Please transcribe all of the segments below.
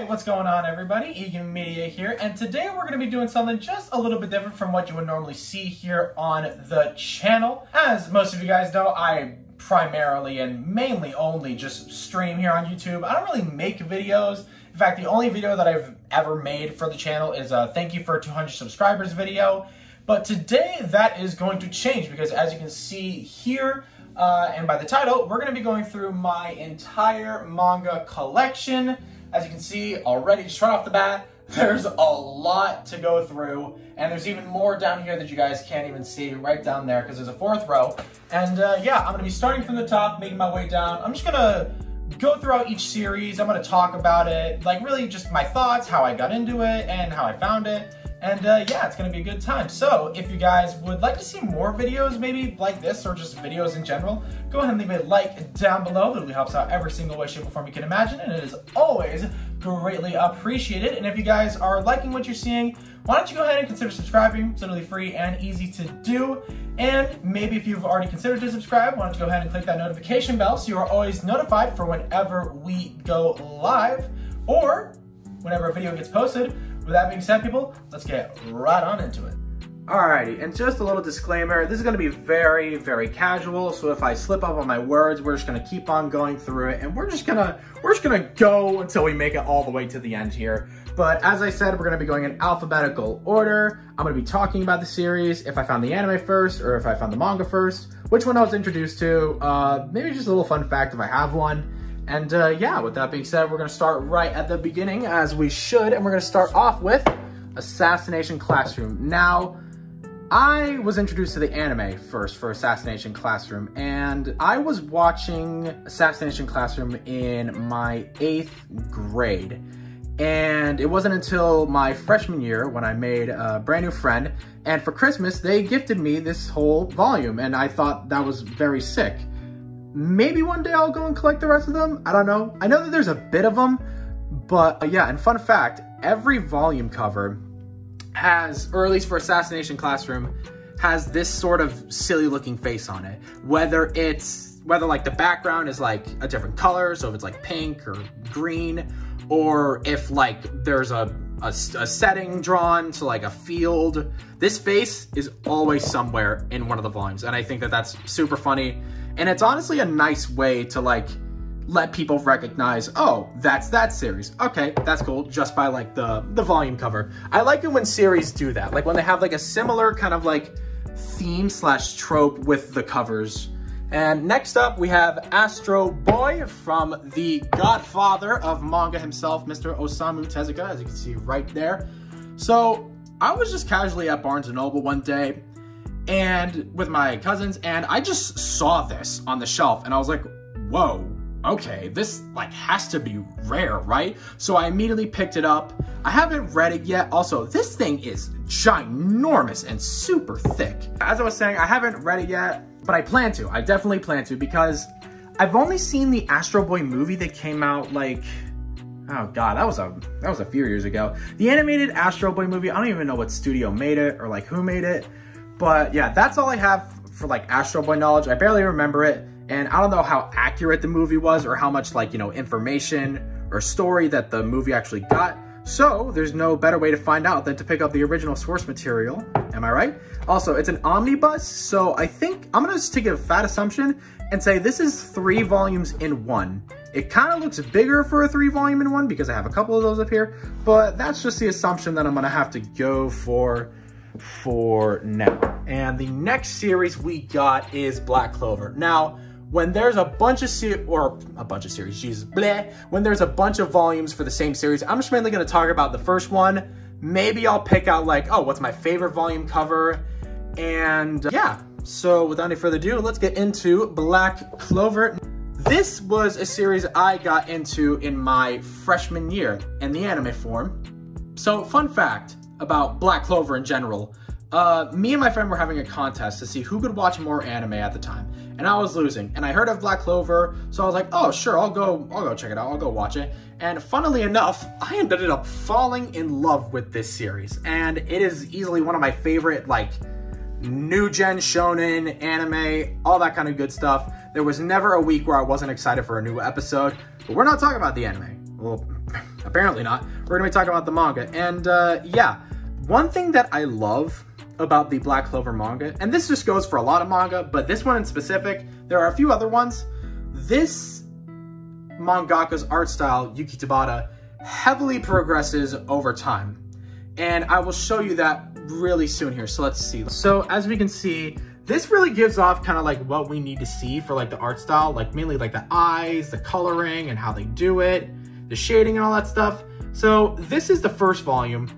Hey, what's going on everybody? Egan Media here, and today we're going to be doing something just a little bit different from what you would normally see here on the channel. As most of you guys know, I primarily and mainly only just stream here on YouTube. I don't really make videos. In fact, the only video that I've ever made for the channel is a thank you for 200 subscribers video. But today that is going to change because as you can see here, uh, and by the title, we're going to be going through my entire manga collection. As you can see already, just right off the bat, there's a lot to go through, and there's even more down here that you guys can't even see right down there because there's a fourth row. And uh, yeah, I'm to be starting from the top, making my way down. I'm just to go throughout each series. I'm to talk about it, like really just my thoughts, how I got into it, and how I found it. And uh, yeah, it's gonna be a good time. So if you guys would like to see more videos maybe like this or just videos in general, go ahead and leave a like down below. It really helps out every single way, shape, or form you can imagine. And it is always greatly appreciated. And if you guys are liking what you're seeing, why don't you go ahead and consider subscribing? It's literally free and easy to do. And maybe if you've already considered to subscribe, why don't you go ahead and click that notification bell so you are always notified for whenever we go live or whenever a video gets posted. With that being said, people, let's get right on into it. Alrighty, and just a little disclaimer, this is gonna be very, very casual, so if I slip up on my words, we're just gonna keep on going through it, and we're just gonna, we're just gonna go until we make it all the way to the end here. But as I said, we're gonna be going in alphabetical order. I'm gonna be talking about the series, if I found the anime first, or if I found the manga first, which one I was introduced to, uh, maybe just a little fun fact if I have one, and uh, yeah, with that being said, we're gonna start right at the beginning as we should, and we're gonna start off with Assassination Classroom. Now, I was introduced to the anime first for Assassination Classroom, and I was watching Assassination Classroom in my eighth grade. And it wasn't until my freshman year when I made a brand new friend, and for Christmas, they gifted me this whole volume, and I thought that was very sick. Maybe one day I'll go and collect the rest of them. I don't know. I know that there's a bit of them, but uh, yeah, and fun fact, every volume cover has, or at least for Assassination Classroom, has this sort of silly looking face on it. Whether it's, whether like the background is like a different color, so if it's like pink or green, or if like there's a, a, a setting drawn to like a field, this face is always somewhere in one of the volumes. And I think that that's super funny. And it's honestly a nice way to like let people recognize, oh, that's that series. Okay, that's cool, just by like the, the volume cover. I like it when series do that, like when they have like a similar kind of like theme slash trope with the covers. And next up, we have Astro Boy from the godfather of manga himself, Mr. Osamu Tezuka, as you can see right there. So I was just casually at Barnes & Noble one day, and with my cousins, and I just saw this on the shelf and I was like, whoa, okay, this like has to be rare, right? So I immediately picked it up. I haven't read it yet. Also, this thing is ginormous and super thick. As I was saying, I haven't read it yet, but I plan to. I definitely plan to because I've only seen the Astro Boy movie that came out like Oh god, that was a that was a few years ago. The animated Astro Boy movie, I don't even know what studio made it or like who made it. But yeah, that's all I have for like Astro Boy knowledge. I barely remember it. And I don't know how accurate the movie was or how much like, you know, information or story that the movie actually got. So there's no better way to find out than to pick up the original source material. Am I right? Also, it's an omnibus. So I think I'm going to just take a fat assumption and say this is three volumes in one. It kind of looks bigger for a three volume in one because I have a couple of those up here, but that's just the assumption that I'm going to have to go for for now. And the next series we got is Black Clover. Now, when there's a bunch of series, or a bunch of series, Jesus, bleh, when there's a bunch of volumes for the same series, I'm just mainly gonna talk about the first one. Maybe I'll pick out like, oh, what's my favorite volume cover? And uh, yeah, so without any further ado, let's get into Black Clover. This was a series I got into in my freshman year in the anime form. So fun fact, about Black Clover in general. Uh, me and my friend were having a contest to see who could watch more anime at the time, and I was losing. And I heard of Black Clover, so I was like, "Oh, sure, I'll go. I'll go check it out. I'll go watch it." And funnily enough, I ended up falling in love with this series, and it is easily one of my favorite, like, new gen shonen anime, all that kind of good stuff. There was never a week where I wasn't excited for a new episode. But we're not talking about the anime. well, apparently not. We're gonna be talking about the manga. And uh, yeah, one thing that I love about the Black Clover manga, and this just goes for a lot of manga, but this one in specific, there are a few other ones. This mangaka's art style, Yuki Tabata, heavily progresses over time. And I will show you that really soon here. So let's see. So as we can see, this really gives off kind of like what we need to see for like the art style, like mainly like the eyes, the coloring and how they do it, the shading and all that stuff. So this is the first volume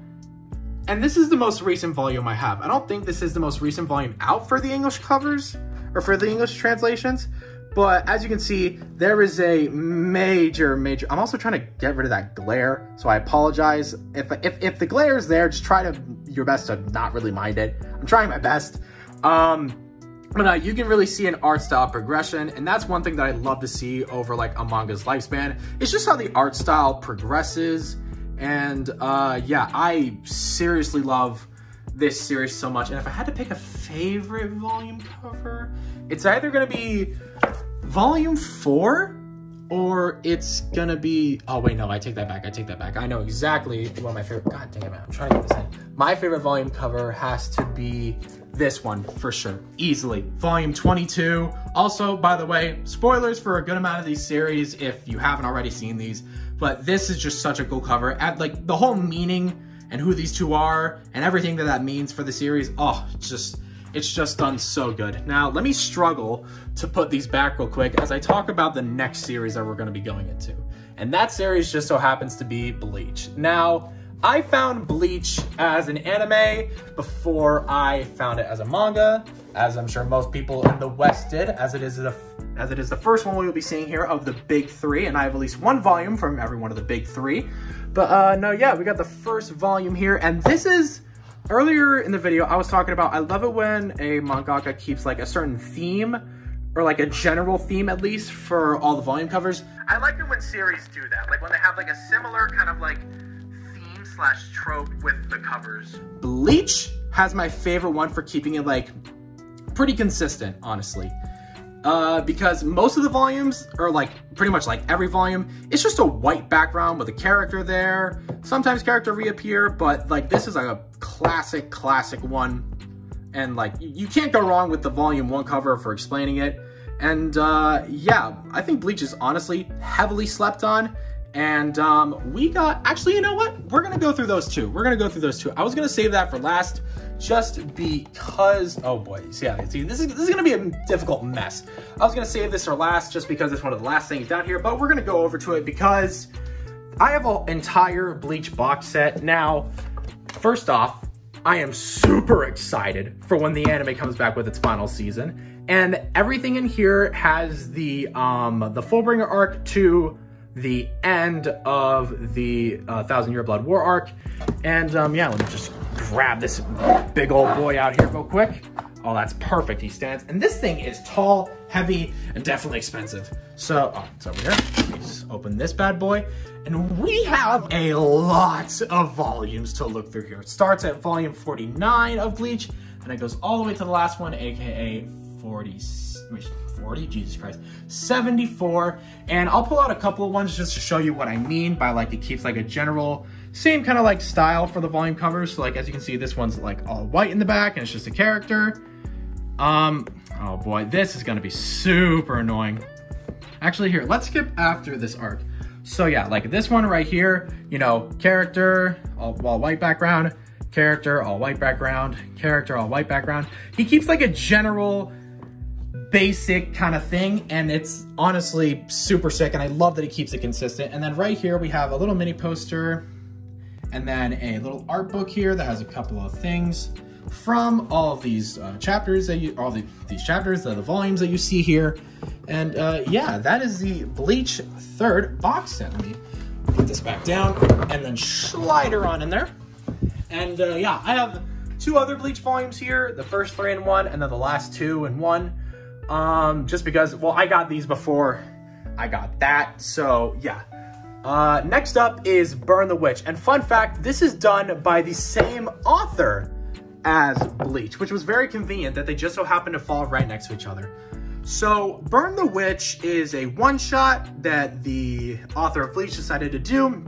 and this is the most recent volume I have. I don't think this is the most recent volume out for the English covers or for the English translations, but as you can see, there is a major, major, I'm also trying to get rid of that glare. So I apologize. If, if, if the glare is there, just try to, your best to not really mind it. I'm trying my best. Um, but uh, you can really see an art style progression, and that's one thing that I love to see over like a manga's lifespan. It's just how the art style progresses, and uh, yeah, I seriously love this series so much. And if I had to pick a favorite volume cover, it's either gonna be volume four or it's gonna be, oh wait, no, I take that back, I take that back. I know exactly what my favorite, god damn it, I'm trying to get this in. My favorite volume cover has to be this one for sure, easily. Volume 22. Also, by the way, spoilers for a good amount of these series if you haven't already seen these, but this is just such a cool cover. At like the whole meaning and who these two are and everything that that means for the series, oh, it's just, it's just done so good. Now, let me struggle to put these back real quick as I talk about the next series that we're going to be going into. And that series just so happens to be Bleach. Now, I found Bleach as an anime before I found it as a manga, as I'm sure most people in the West did, as it is the as it is the first one we will be seeing here of the big three, and I have at least one volume from every one of the big three. But uh, no, yeah, we got the first volume here, and this is Earlier in the video, I was talking about, I love it when a mangaka keeps like a certain theme or like a general theme at least for all the volume covers. I like it when series do that, like when they have like a similar kind of like slash trope with the covers. Bleach has my favorite one for keeping it like pretty consistent, honestly uh, because most of the volumes, or like pretty much like every volume, it's just a white background with a character there. Sometimes character reappear, but like this is like a classic, classic one. And like, you can't go wrong with the volume one cover for explaining it. And uh, yeah, I think Bleach is honestly heavily slept on. And um, we got, actually, you know what? We're gonna go through those two. We're gonna go through those two. I was gonna save that for last just because, oh boy, see, yeah, see, this is, this is gonna be a difficult mess. I was gonna save this for last just because it's one of the last things down here, but we're gonna go over to it because I have an entire Bleach box set. Now, first off, I am super excited for when the anime comes back with its final season. And everything in here has the um, the Fullbringer arc to the end of the uh, Thousand Year Blood War arc. And um, yeah, let me just grab this big old boy out here real quick. Oh, that's perfect. He stands. And this thing is tall, heavy, and definitely expensive. So, oh, it's over here. Let's open this bad boy. And we have a lot of volumes to look through here. It starts at volume 49 of Bleach, and it goes all the way to the last one, aka 46. 40, Jesus Christ, 74. And I'll pull out a couple of ones just to show you what I mean by like, it keeps like a general, same kind of like style for the volume covers. So like, as you can see, this one's like all white in the back and it's just a character. Um, oh boy, this is gonna be super annoying. Actually here, let's skip after this arc. So yeah, like this one right here, you know, character, all, all white background, character, all white background, character, all white background. He keeps like a general basic kind of thing and it's honestly super sick and I love that it keeps it consistent. And then right here we have a little mini poster and then a little art book here that has a couple of things from all of these uh, chapters that you, all the, these chapters, the, the volumes that you see here. And uh, yeah, that is the Bleach third box set. Let me put this back down and then slide her on in there. And uh, yeah, I have two other Bleach volumes here, the first three in one and then the last two in one. Um, just because, well, I got these before I got that. So yeah. Uh, next up is Burn the Witch. And fun fact, this is done by the same author as Bleach, which was very convenient that they just so happened to fall right next to each other. So Burn the Witch is a one-shot that the author of Bleach decided to do.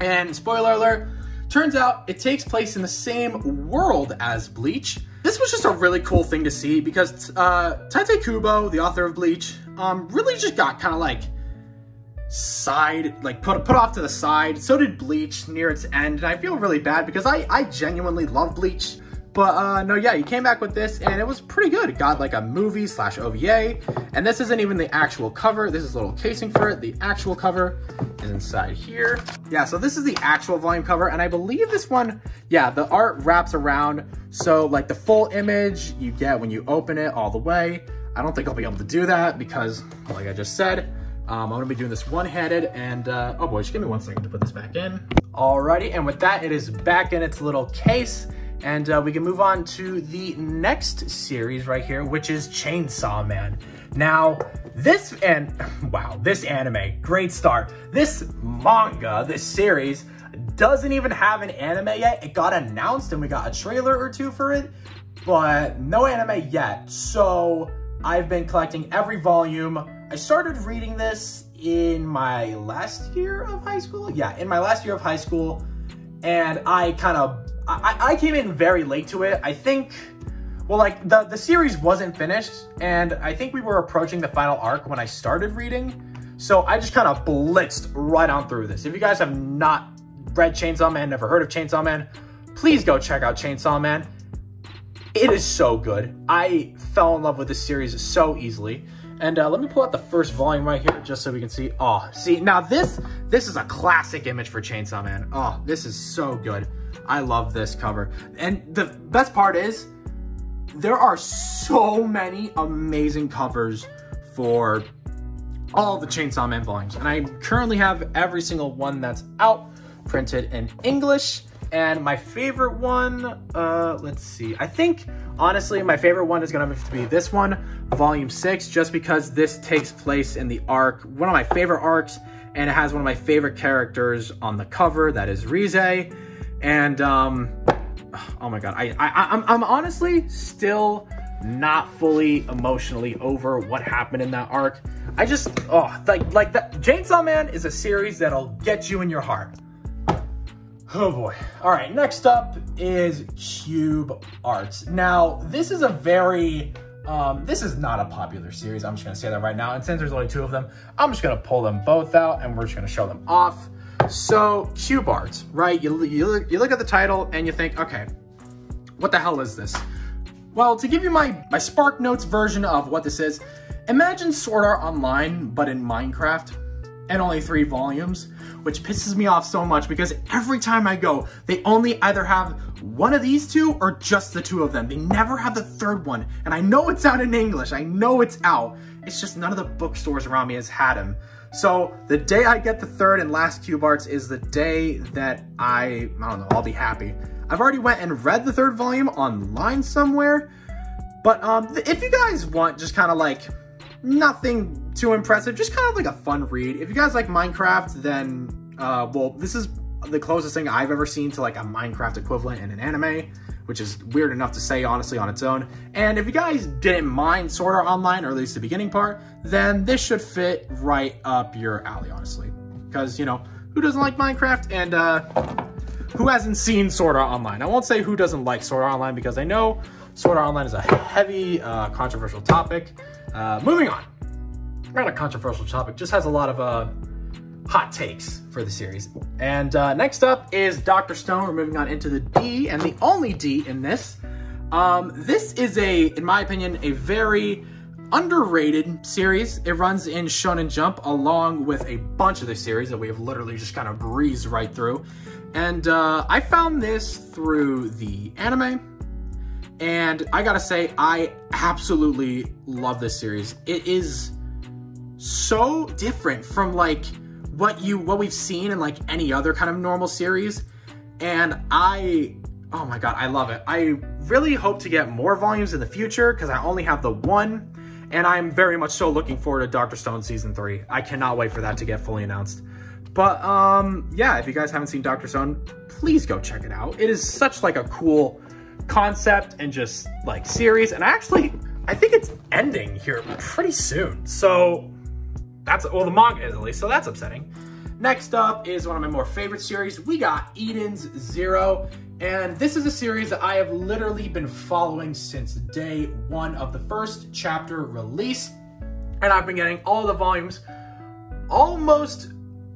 And spoiler alert, turns out it takes place in the same world as Bleach. This was just a really cool thing to see because uh, Tite Kubo, the author of Bleach, um, really just got kind of like side, like put put off to the side. So did Bleach near its end, and I feel really bad because I I genuinely love Bleach. But uh, no, yeah, he came back with this and it was pretty good. It got like a movie slash OVA. And this isn't even the actual cover. This is a little casing for it. The actual cover is inside here. Yeah, so this is the actual volume cover. And I believe this one, yeah, the art wraps around. So like the full image you get when you open it all the way. I don't think I'll be able to do that because like I just said, um, I'm gonna be doing this one-handed and, uh, oh boy, just give me one second to put this back in. Alrighty, and with that, it is back in its little case. And uh, we can move on to the next series right here, which is Chainsaw Man. Now, this, and wow, this anime, great start. This manga, this series, doesn't even have an anime yet. It got announced and we got a trailer or two for it, but no anime yet. So I've been collecting every volume. I started reading this in my last year of high school. Yeah, in my last year of high school. And I kind of I, I came in very late to it. I think, well, like the, the series wasn't finished and I think we were approaching the final arc when I started reading. So I just kind of blitzed right on through this. If you guys have not read Chainsaw Man, never heard of Chainsaw Man, please go check out Chainsaw Man. It is so good. I fell in love with this series so easily. And uh, let me pull out the first volume right here just so we can see. Oh, see, now this, this is a classic image for Chainsaw Man. Oh, this is so good. I love this cover. And the best part is, there are so many amazing covers for all the Chainsaw Man volumes. And I currently have every single one that's out printed in English. And my favorite one, uh, let's see. I think, honestly, my favorite one is going to have to be this one, Volume 6, just because this takes place in the arc, one of my favorite arcs, and it has one of my favorite characters on the cover, that is Reze. And, um, oh my god, I, I, I'm, I'm honestly still not fully emotionally over what happened in that arc. I just, oh, like, like that, Chainsaw Man is a series that'll get you in your heart. Oh boy. All right, next up is Cube Arts. Now, this is a very, um, this is not a popular series. I'm just gonna say that right now. And since there's only two of them, I'm just gonna pull them both out and we're just gonna show them off. So, Cube Arts, right? You, you, look, you look at the title and you think, okay, what the hell is this? Well, to give you my, my Spark Notes version of what this is, imagine Sword Art Online, but in Minecraft, and only three volumes, which pisses me off so much because every time I go, they only either have one of these two or just the two of them. They never have the third one, and I know it's out in English, I know it's out, it's just none of the bookstores around me has had them. So the day I get the third and last Cube Arts is the day that I, I don't know, I'll be happy. I've already went and read the third volume online somewhere, but um, if you guys want just kind of like nothing too impressive, just kind of like a fun read. If you guys like Minecraft, then, uh, well, this is the closest thing I've ever seen to like a Minecraft equivalent in an anime which is weird enough to say honestly on its own. And if you guys didn't mind Sword Art Online, or at least the beginning part, then this should fit right up your alley, honestly. Because, you know, who doesn't like Minecraft? And uh, who hasn't seen Sword Art Online? I won't say who doesn't like Sword Art Online because I know Sword Art Online is a heavy, uh, controversial topic. Uh, moving on. Not a controversial topic, just has a lot of uh, hot takes for the series. And uh, next up is Dr. Stone. We're moving on into the D, and the only D in this. Um, this is a, in my opinion, a very underrated series. It runs in Shonen Jump along with a bunch of the series that we have literally just kind of breezed right through. And uh, I found this through the anime. And I gotta say, I absolutely love this series. It is so different from like what you what we've seen in like any other kind of normal series. And I oh my god, I love it. I really hope to get more volumes in the future because I only have the one. And I'm very much so looking forward to Doctor Stone Season 3. I cannot wait for that to get fully announced. But um yeah, if you guys haven't seen Doctor Stone, please go check it out. It is such like a cool concept and just like series. And actually I think it's ending here pretty soon. So that's, well, the manga is at least, so that's upsetting. Next up is one of my more favorite series. We got Eden's Zero. And this is a series that I have literally been following since day one of the first chapter release. And I've been getting all the volumes almost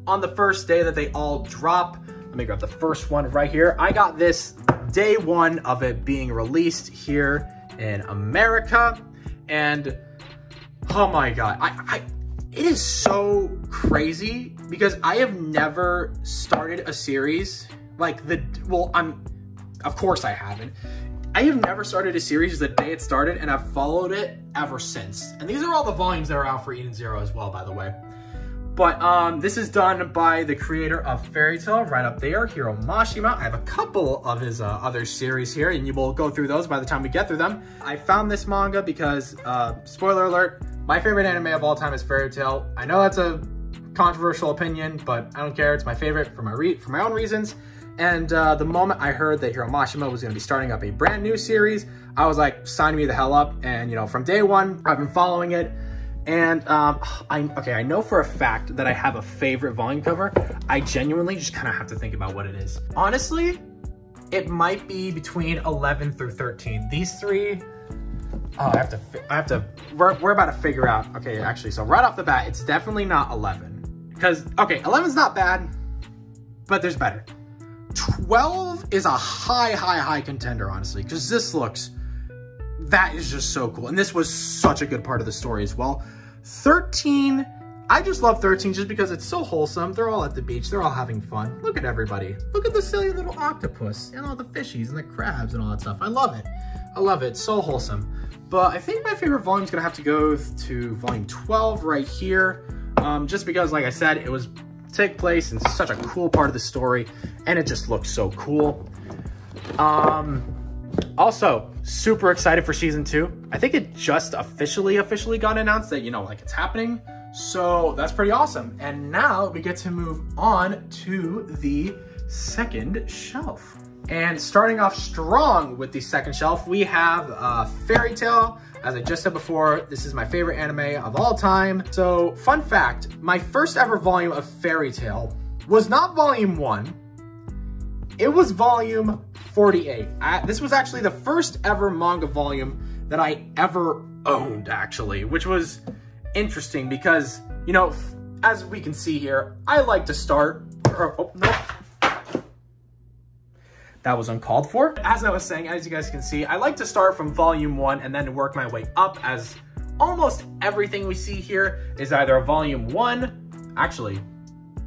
on the first day that they all drop. Let me grab the first one right here. I got this day one of it being released here in America. And oh my God, I, I it is so crazy because I have never started a series like the, well, I'm, of course I haven't. I have never started a series the day it started and I've followed it ever since. And these are all the volumes that are out for Eden Zero as well, by the way. But um, this is done by the creator of Fairy Tail, right up there, Hiro Mashima. I have a couple of his uh, other series here, and you will go through those by the time we get through them. I found this manga because, uh, spoiler alert, my favorite anime of all time is Fairy Tail. I know that's a controversial opinion, but I don't care. It's my favorite for my for my own reasons. And uh, the moment I heard that Hiro Mashima was going to be starting up a brand new series, I was like, sign me the hell up. And, you know, from day one, I've been following it. And, um, I, okay, I know for a fact that I have a favorite volume cover. I genuinely just kind of have to think about what it is. Honestly, it might be between 11 through 13. These three, oh, I have to, I have to, we're, we're about to figure out. Okay, actually, so right off the bat, it's definitely not 11. Because, okay, 11's not bad, but there's better. 12 is a high, high, high contender, honestly, because this looks, that is just so cool. And this was such a good part of the story as well. 13, I just love 13 just because it's so wholesome. They're all at the beach. They're all having fun. Look at everybody. Look at the silly little octopus and all the fishies and the crabs and all that stuff. I love it. I love it. so wholesome. But I think my favorite volume is going to have to go to volume 12 right here. Um, just because, like I said, it was take place in such a cool part of the story and it just looks so cool. Um, also, super excited for season two. I think it just officially, officially got announced that, you know, like it's happening. So that's pretty awesome. And now we get to move on to the second shelf. And starting off strong with the second shelf, we have uh, Fairy Tail. As I just said before, this is my favorite anime of all time. So fun fact, my first ever volume of Fairy Tail was not volume one, it was volume 48. I, this was actually the first ever manga volume that I ever owned, actually, which was interesting because, you know, as we can see here, I like to start, er, oh, no, that was uncalled for. As I was saying, as you guys can see, I like to start from volume one and then work my way up as almost everything we see here is either a volume one, actually,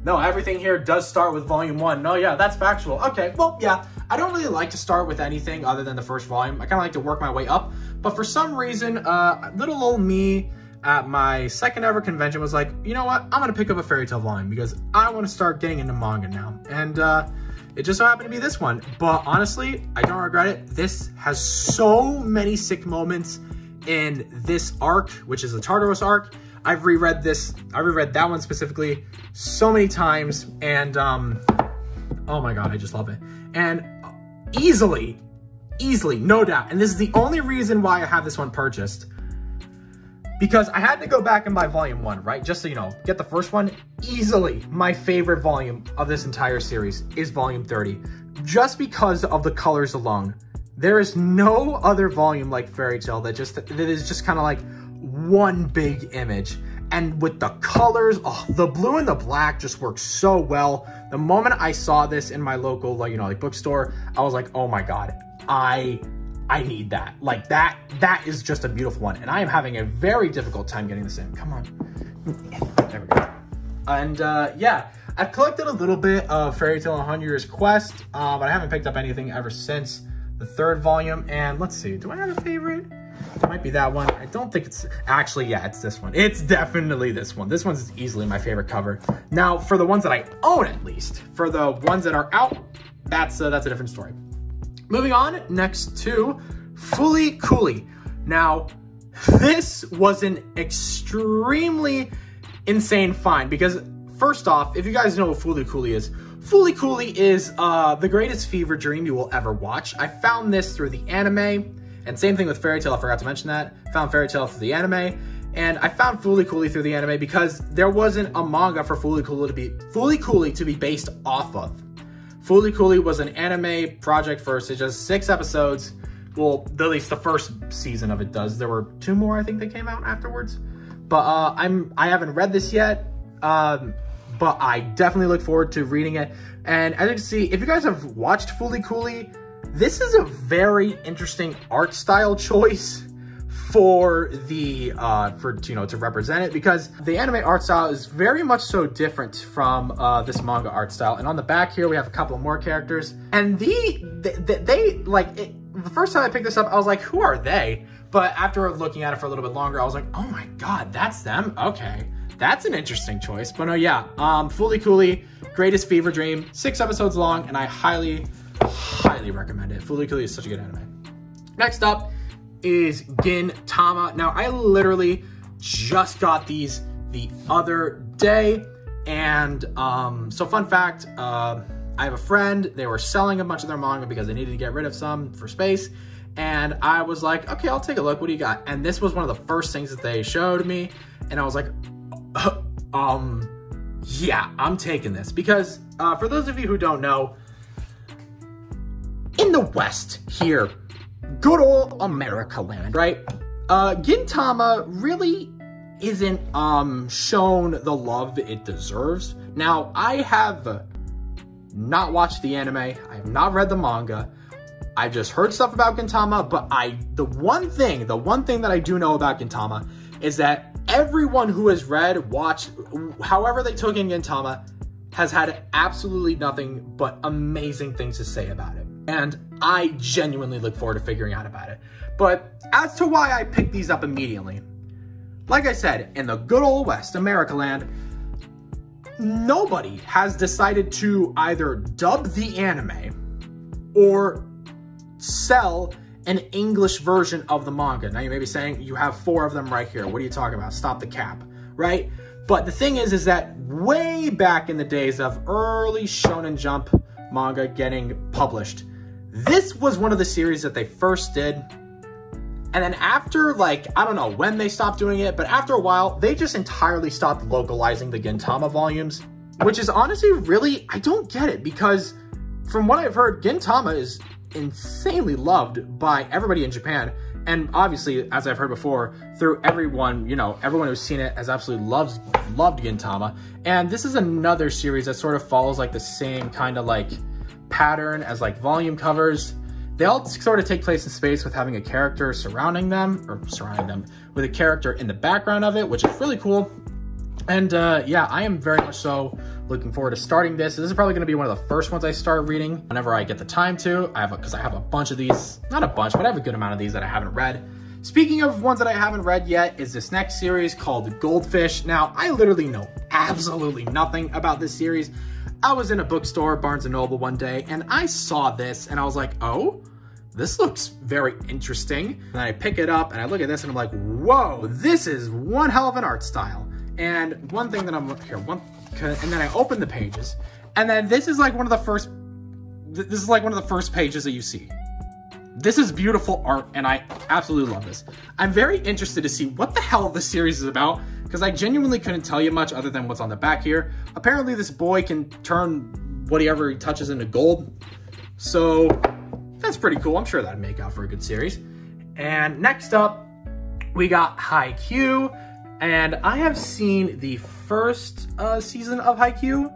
no, everything here does start with volume one. No, yeah, that's factual. Okay, well, yeah, I don't really like to start with anything other than the first volume. I kind of like to work my way up. But for some reason, uh, little old me at my second ever convention was like, you know what? I'm going to pick up a Fairy Tail volume because I want to start getting into manga now. And uh, it just so happened to be this one. But honestly, I don't regret it. This has so many sick moments in this arc, which is the Tartarus arc. I've reread this, I reread that one specifically so many times and um, oh my God, I just love it. And easily, easily, no doubt. And this is the only reason why I have this one purchased because I had to go back and buy volume one, right? Just so you know, get the first one. Easily, my favorite volume of this entire series is volume 30, just because of the colors alone. There is no other volume like Fairy Tail that just that is just kind of like one big image. And with the colors, oh, the blue and the black just work so well. The moment I saw this in my local, like, you know, like bookstore, I was like, oh my God, I I need that. Like that, that is just a beautiful one. And I am having a very difficult time getting this in. Come on. There we go. And uh, yeah, I've collected a little bit of Fairy Tail 100 Years Quest, uh, but I haven't picked up anything ever since the third volume. And let's see, do I have a favorite? It might be that one. I don't think it's, actually, yeah, it's this one. It's definitely this one. This one's easily my favorite cover. Now, for the ones that I own at least, for the ones that are out, that's, uh, that's a different story. Moving on next to Fooly Cooly. Now, this was an extremely insane find because first off, if you guys know what Fooly Cooly is, Fooly Cooly is uh, the greatest fever dream you will ever watch. I found this through the anime, And same thing with Fairy Tail, I forgot to mention that. Found Fairy Tail through the anime. And I found Fooly Cooly through the anime because there wasn't a manga for Fooly Cooly to be Fooly Cooly to be based off of. Fooly Cooly was an anime project first. It's just six episodes. Well, at least the first season of it does. There were two more, I think, that came out afterwards. But uh, I'm I haven't read this yet. Um, but I definitely look forward to reading it. And as you can see, if you guys have watched Fooly Cooly, this is a very interesting art style choice for the uh for you know to represent it because the anime art style is very much so different from uh this manga art style. And on the back here we have a couple more characters. And the they, they like it, the first time i picked this up i was like who are they? But after looking at it for a little bit longer i was like oh my god that's them? Okay. That's an interesting choice. But no yeah um Fooly Cooly greatest fever dream six episodes long and i highly highly recommend it Cooly is such a good anime next up is Gintama. Now, I literally just got these the other day. And um, so fun fact, uh, I have a friend, they were selling a bunch of their manga because they needed to get rid of some for space. And I was like, okay, I'll take a look. What do you got? And this was one of the first things that they showed me. And I was like, um, yeah, I'm taking this. Because uh, for those of you who don't know, in the West here, good old America land, right? Uh, Gintama really isn't um shown the love it deserves. Now, I have not watched the anime. I have not read the manga. I've just heard stuff about Gintama, but I the one thing, the one thing that I do know about Gintama is that everyone who has read, watched, however they took in Gintama, has had absolutely nothing but amazing things to say about it. And I genuinely look forward to figuring out about it. But as to why I picked these up immediately, like I said, in the good old West, America land, nobody has decided to either dub the anime or sell an English version of the manga. Now you may be saying, you have four of them right here. What are you talking about? Stop the cap, right? But the thing is, is that way back in the days of early Shonen Jump manga getting published, this was one of the series that they first did. And then after, like, I don't know when they stopped doing it, but after a while, they just entirely stopped localizing the Gintama volumes, which is honestly really, I don't get it because from what I've heard, Gintama is insanely loved by everybody in Japan. And obviously, as I've heard before, through everyone, you know, everyone who's seen it has absolutely loves loved Gintama. And this is another series that sort of follows like the same kind of like pattern as like volume covers. They all sort of take place in space with having a character surrounding them, or surrounding them, with a character in the background of it, which is really cool. And uh, yeah, I am very much so looking forward to starting this. This is probably going to be one of the first ones I start reading whenever I get the time to. I have a because I have a bunch of these, not a bunch, but I have a good amount of these that I haven't read. Speaking of ones that I haven't read yet, is this next series called Goldfish. Now, I literally know absolutely nothing about this series. I was in a bookstore, Barnes & Noble one day, and I saw this and I was like, oh, this looks very interesting. And I pick it up and I look at this and I'm like, whoa, this is one hell of an art style. And one thing that I'm here, one, and then I open the pages, and then this is like one of the first, this is like one of the first pages that you see. This is beautiful art, and I absolutely love this. I'm very interested to see what the hell this series is about, because I genuinely couldn't tell you much other than what's on the back here. Apparently, this boy can turn whatever he touches into gold, so that's pretty cool. I'm sure that'd make out for a good series. And next up, we got Haikyuu, and I have seen the first uh, season of Haikyuu.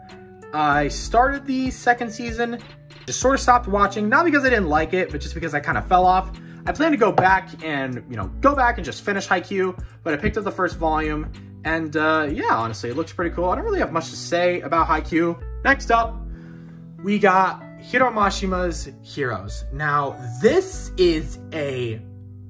I started the second season, just sort of stopped watching, not because I didn't like it, but just because I kind of fell off. I plan to go back and, you know, go back and just finish Haikyuu, but I picked up the first volume, and uh, yeah, honestly, it looks pretty cool. I don't really have much to say about Haikyuu. Next up, we got Hiro Mashima's Heroes. Now, this is a,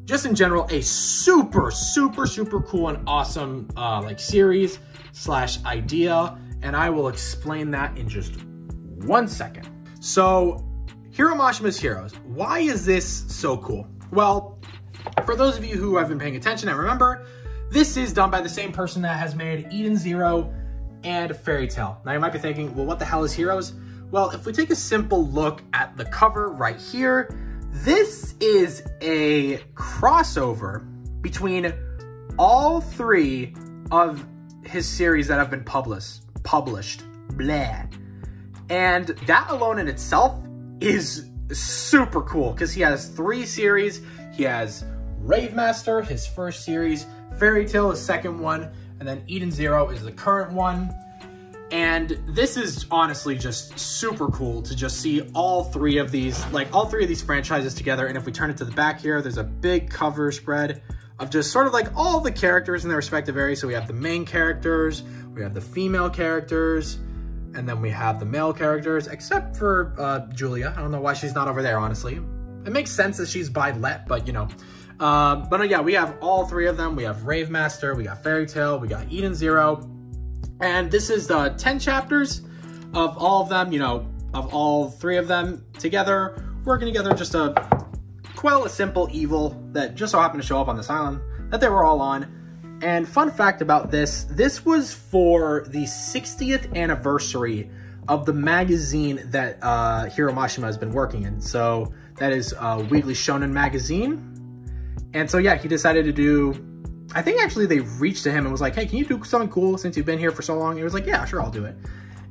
just in general, a super, super, super cool and awesome, uh, like, series slash idea, and I will explain that in just one second. So, Hiro Mashima's Heroes. Why is this so cool? Well, for those of you who have been paying attention and remember, this is done by the same person that has made Eden Zero and Fairy Tail. Now you might be thinking, well, what the hell is Heroes? Well, if we take a simple look at the cover right here, This is a crossover between all three of his series that have been published. Published. Blah. And that alone in itself is super cool because he has three series. He has Rave Master, his first series, Fairy Tail, his second one, and then Eden Zero is the current one. And this is honestly just super cool to just see all three of these, like all three of these franchises together. And if we turn it to the back here, there's a big cover spread of just sort of like all the characters in their respective areas. So we have the main characters, we have the female characters, and then we have the male characters, except for uh, Julia. I don't know why she's not over there, honestly. It makes sense that she's by Let, but you know. Um, but uh, yeah, we have all three of them. We have Rave Master, we got Fairy Tail, we got Eden Zero. And this is the 10 chapters of all of them, you know, of all three of them together, working together just to quell a simple evil that just so happened to show up on this island that they were all on. And fun fact about this, this was for the 60th anniversary of the magazine that uh, Hiro Mashima has been working in. So that is uh, Weekly Shonen Magazine. And so yeah, he decided to do, I think actually they reached to him and was like, hey, can you do something cool since you've been here for so long? he was like, yeah, sure, I'll do it.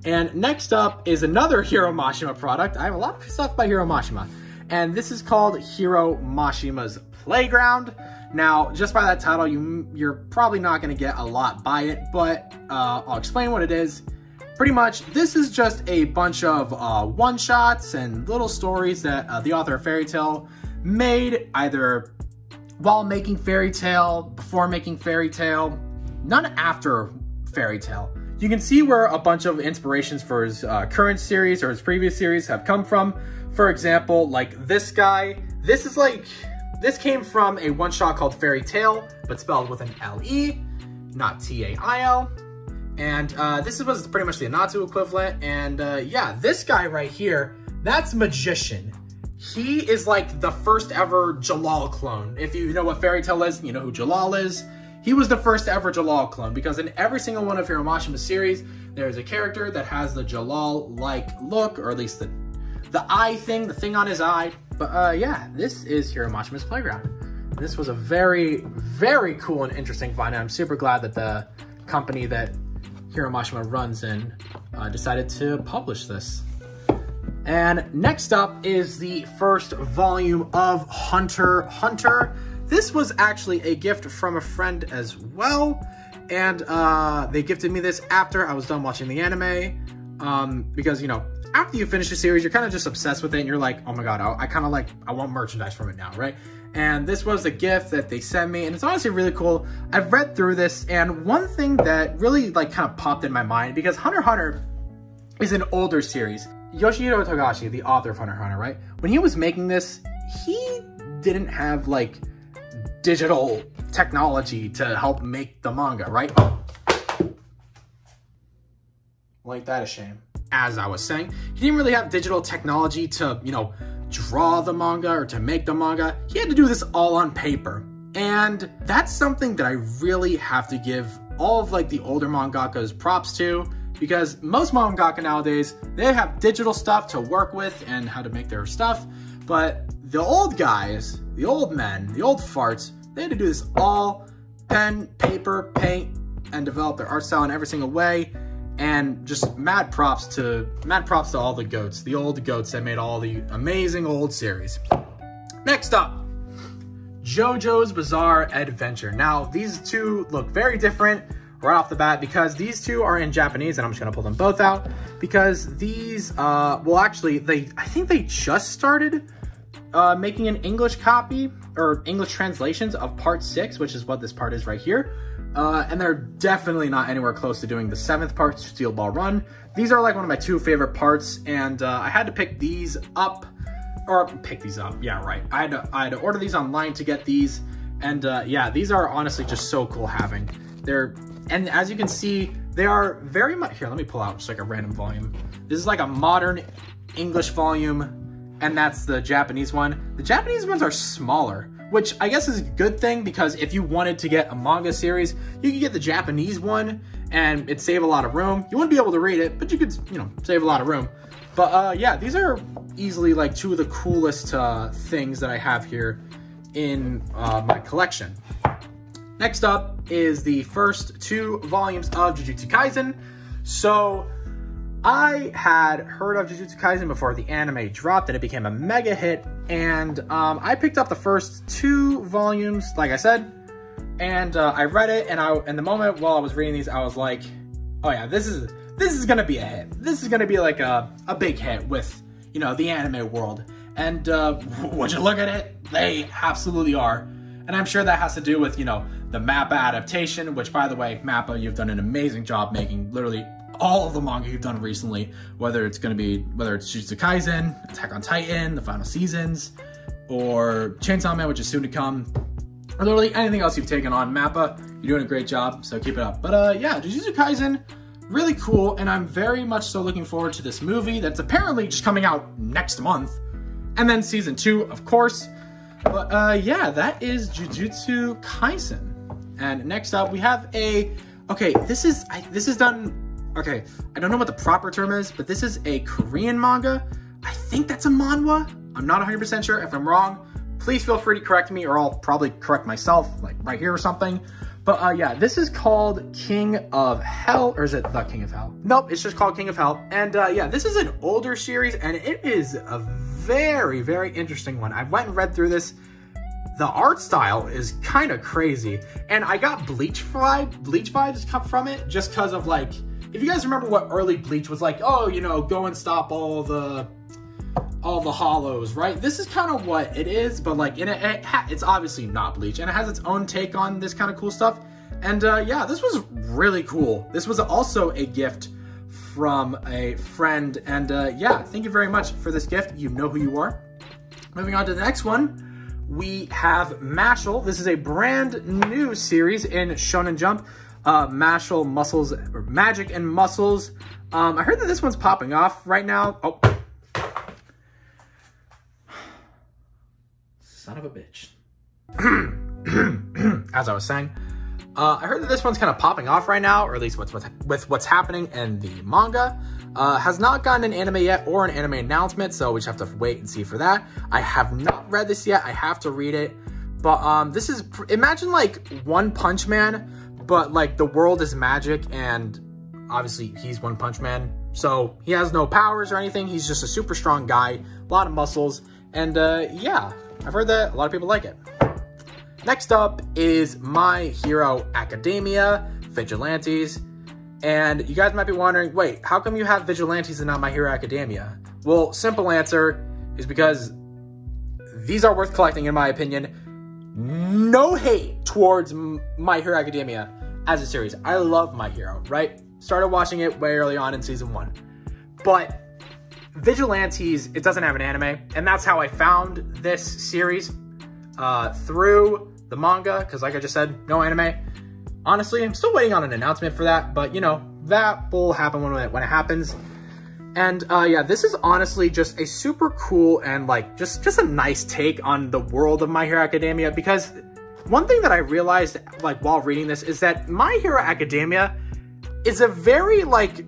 And next up is another Hiro Mashima product. I have a lot of stuff by Hiro Mashima. And this is called Hiro Mashima's Playground. Now, just by that title, you, you're probably not going to get a lot by it, but uh, I'll explain what it is. Pretty much, this is just a bunch of uh, one-shots and little stories that uh, the author of Fairy Tail made either while making Fairy Tail, before making Fairy Tail, none after Fairy Tail. You can see where a bunch of inspirations for his uh, current series or his previous series have come from. For example, like this guy, this is like this came from a one-shot called Fairy Tale, but spelled with an L-E, not T-A-I-L. And uh, this was pretty much the Anatu equivalent. And uh, yeah, this guy right here, that's Magician. He is like the first ever Jellal clone. If you know what Fairy Tail is, you know who Jellal is. He was the first ever Jellal clone because in every single one of Hiro Mashima's series, there is a character that has the Jellal-like look, or at least the, the eye thing, the thing on his eye. But uh, yeah, this is Hiro Mashima's Playground. This was a very, very cool and interesting find. And I'm super glad that the company that Hiro Mashima runs in uh, decided to publish this. And next up is the first volume of Hunter Hunter. This was actually a gift from a friend as well. And uh, they gifted me this after I was done watching the anime. Um, because, you know, after you finish a series, you're kind of just obsessed with it and you're like, oh my god, I, I kind of like, I want merchandise from it now, right? And this was a gift that they sent me and it's honestly really cool. I've read through this and one thing that really like kind of popped in my mind because Hunter Hunter is an older series. Yoshihiro Togashi, the author of Hunter Hunter, right? When he was making this, he didn't have like digital technology to help make the manga, right? Oh. Like that a shame as I was saying, he didn't really have digital technology to, you know, draw the manga or to make the manga. He had to do this all on paper. And that's something that I really have to give all of like the older mangakas props to because most mangaka nowadays, they have digital stuff to work with and how to make their stuff. But the old guys, the old men, the old farts, they had to do this all pen, paper, paint, and develop their art style in every single way. And just mad props to mad props to all the goats, the old goats that made all the amazing old series. Next up, JoJo's Bizarre Adventure. Now, these two look very different right off the bat because these two are in Japanese and I'm just gonna pull them both out because these, uh, well actually, they I think they just started uh, making an English copy or English translations of part six, which is what this part is right here. Uh, and they're definitely not anywhere close to doing the seventh part, Steel Ball Run. These are like one of my two favorite parts, and uh, I had to pick these up, or pick these up, yeah, right. I had to, I had to order these online to get these, and uh, yeah, these are honestly just so cool having. They're, and as you can see, they are very much, here, let me pull out just like a random volume. This is like a modern English volume, and that's the Japanese one. The Japanese ones are smaller, which I guess is a good thing because if you wanted to get a manga series, you could get the Japanese one and it'd save a lot of room. You wouldn't be able to read it, but you could, you know, save a lot of room. But uh, yeah, these are easily like two of the coolest uh, things that I have here in uh, my collection. Next up is the first two volumes of Jujutsu Kaisen. So I had heard of Jujutsu Kaisen before the anime dropped and it became a mega hit. And um, I picked up the first two volumes, like I said, and uh, I read it. And I, in the moment while I was reading these, I was like, "Oh yeah, this is this is gonna be a hit. This is gonna be like a a big hit with you know the anime world." And uh, would you look at it? They absolutely are. And I'm sure that has to do with you know the Mappa adaptation, which by the way, Mappa, you've done an amazing job making literally all of the manga you've done recently, whether it's going to be, whether it's Jujutsu Kaisen, Attack on Titan, the final seasons, or Chainsaw Man, which is soon to come, or literally anything else you've taken on. Mappa, you're doing a great job, so keep it up. But uh, yeah, Jujutsu Kaisen, really cool, and I'm very much so looking forward to this movie that's apparently just coming out next month. And then season two, of course. But uh, yeah, that is Jujutsu Kaisen. And next up, we have a, okay, this is, I, this is done okay, I don't know what the proper term is, but this is a Korean manga. I think that's a manhwa. I'm not 100% sure. If I'm wrong, please feel free to correct me or I'll probably correct myself, like right here or something. But uh, yeah, this is called King of Hell, or is it The King of Hell? Nope, it's just called King of Hell. And uh, yeah, this is an older series and it is a very, very interesting one. I went and read through this. The art style is kind of crazy. And I got Bleach vibe, Bleach vibes from it just because of like, if you guys remember what early Bleach was like, oh, you know, go and stop all the all the hollows, right? This is kind of what it is, but like in it, it it's obviously not Bleach, and it has its own take on this kind of cool stuff. And uh, yeah, this was really cool. This was also a gift from a friend, and uh, yeah, thank you very much for this gift. You know who you are. Moving on to the next one, we have Mashle. This is a brand new series in Shonen Jump uh, Mashle Muscles, or Magic and Muscles. Um, I heard that this one's popping off right now. Oh. Son of a bitch. As I was saying, uh, I heard that this one's kind of popping off right now, or at least what's with, with what's happening in the manga. Uh, has not gotten an anime yet or an anime announcement, so we just have to wait and see for that. I have not read this yet. I have to read it. But um, this is, imagine like One Punch Man, but like the world is magic and obviously he's One Punch Man. So he has no powers or anything. He's just a super strong guy, a lot of muscles. And uh, yeah, I've heard that a lot of people like it. Next up is My Hero Academia, Vigilantes. And you guys might be wondering, wait, how come you have Vigilantes and not My Hero Academia? Well, simple answer is because these are worth collecting in my opinion. No hate towards My Hero Academia as a series. I love My Hero, right? Started watching it way early on in season one. But Vigilantes, it doesn't have an anime, and that's how I found this series uh, through the manga, because like I just said, no anime. Honestly, I'm still waiting on an announcement for that, but you know, that will happen when it, when it happens. And uh, yeah, this is honestly just a super cool and like just just a nice take on the world of My Hero Academia because one thing that I realized, like, while reading this is that My Hero Academia is a very, like,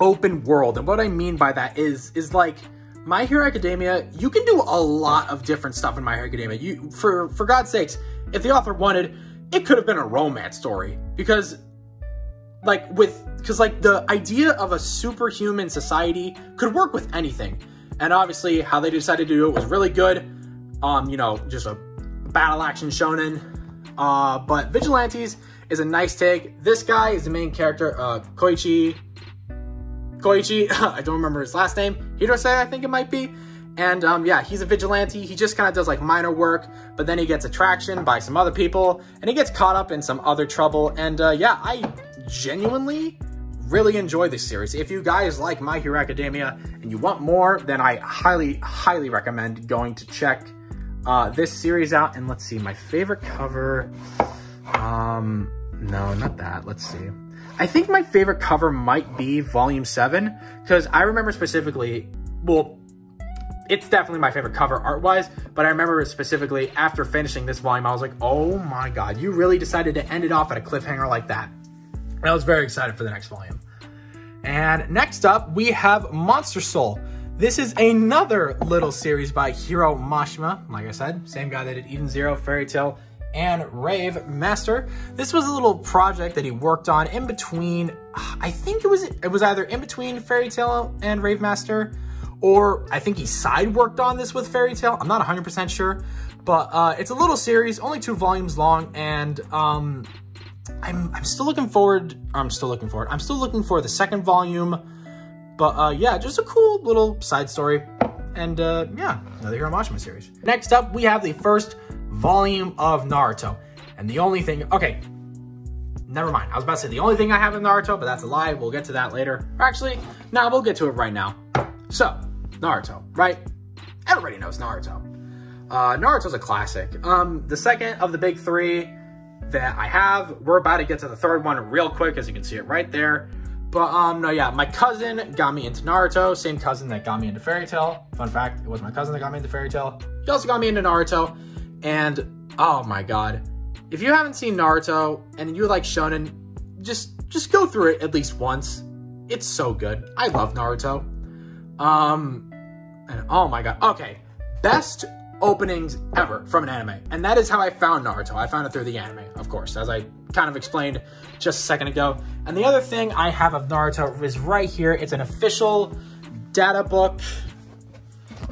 open world. And what I mean by that is, is like, My Hero Academia, you can do a lot of different stuff in My Hero Academia. You, for, for God's sakes, if the author wanted, it could have been a romance story. Because, like, with, because, like, the idea of a superhuman society could work with anything. And obviously, how they decided to do it was really good. Um, you know, just a battle action shonen. Uh, but Vigilantes is a nice take. This guy is the main character, uh, Koichi. Koichi, I don't remember his last name. Hirose, I think it might be. And um, yeah, he's a vigilante. He just kind of does like minor work, but then he gets attraction by some other people, and he gets caught up in some other trouble. And uh, yeah, I genuinely really enjoy this series. If you guys like My Hero Academia and you want more, then I highly, highly recommend going to check uh, this series out. And let's see, my favorite cover. Um, no, not that. Let's see. I think my favorite cover might be Volume 7, because I remember specifically, well, it's definitely my favorite cover art-wise, but I remember specifically after finishing this volume, I was like, oh my god, you really decided to end it off at a cliffhanger like that. I was very excited for the next volume. And next up, we have Monster Soul. This is another little series by Hiro Mashima. Like I said, same guy that did Eden Zero, Fairy Tail, and Rave Master. This was a little project that he worked on in between, I think it was it was either in between Fairy Tail and Rave Master, or I think he side worked on this with Fairy Tail. I'm not 100% sure, but uh, it's a little series, only two volumes long, and um, I'm, I'm still looking forward, I'm still looking forward, I'm still looking for the second volume, but uh, yeah, just a cool little side story, and uh, yeah, another Hiro Mashima series. Next up, we have the first volume of Naruto, and the only thing, okay, never mind, I was about to say the only thing I have in Naruto, but that's a lie, we'll get to that later. Actually, nah, we'll get to it right now. So, Naruto, right? Everybody knows Naruto. Uh, Naruto's a classic. Um, the second of the big three that I have, we're about to get to the third one real quick, as you can see it right there. But, um, no, yeah, my cousin got me into Naruto, same cousin that got me into Fairy Tail. Fun fact, it was my cousin that got me into Fairy Tail. He also got me into Naruto, and, oh my god. If you haven't seen Naruto, and you like shonen, just, just go through it at least once. It's so good. I love Naruto. Um, and oh my god. Okay, best openings ever from an anime. And that is how I found Naruto. I found it through the anime, of course, as I kind of explained just a second ago. And the other thing I have of Naruto is right here. It's an official data book.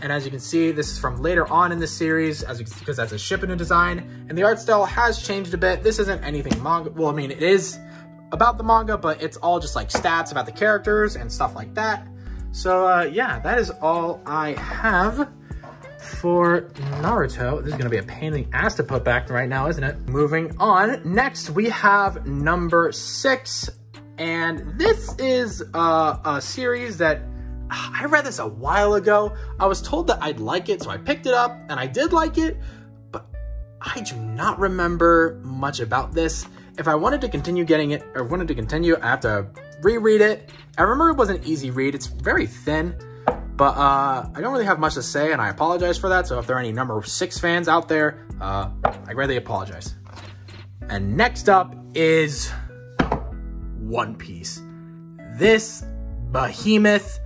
And as you can see, this is from later on in the series, as because that's a Shippuden design. And the art style has changed a bit. This isn't anything manga. Well, I mean, it is about the manga, but it's all just like stats about the characters and stuff like that. So uh, yeah, that is all I have for Naruto. This is gonna be a pain in the ass to put back right now, isn't it? Moving on, next we have number six, and this is uh, a series that I read this a while ago. I was told that I'd like it, so I picked it up, and I did like it, but I do not remember much about this. If I wanted to continue getting it, or wanted to continue, I have to reread it. I remember it was an easy read. It's very thin, but uh, I don't really have much to say, and I apologize for that. So if there are any number six fans out there, uh, I greatly apologize. And next up is One Piece. This behemoth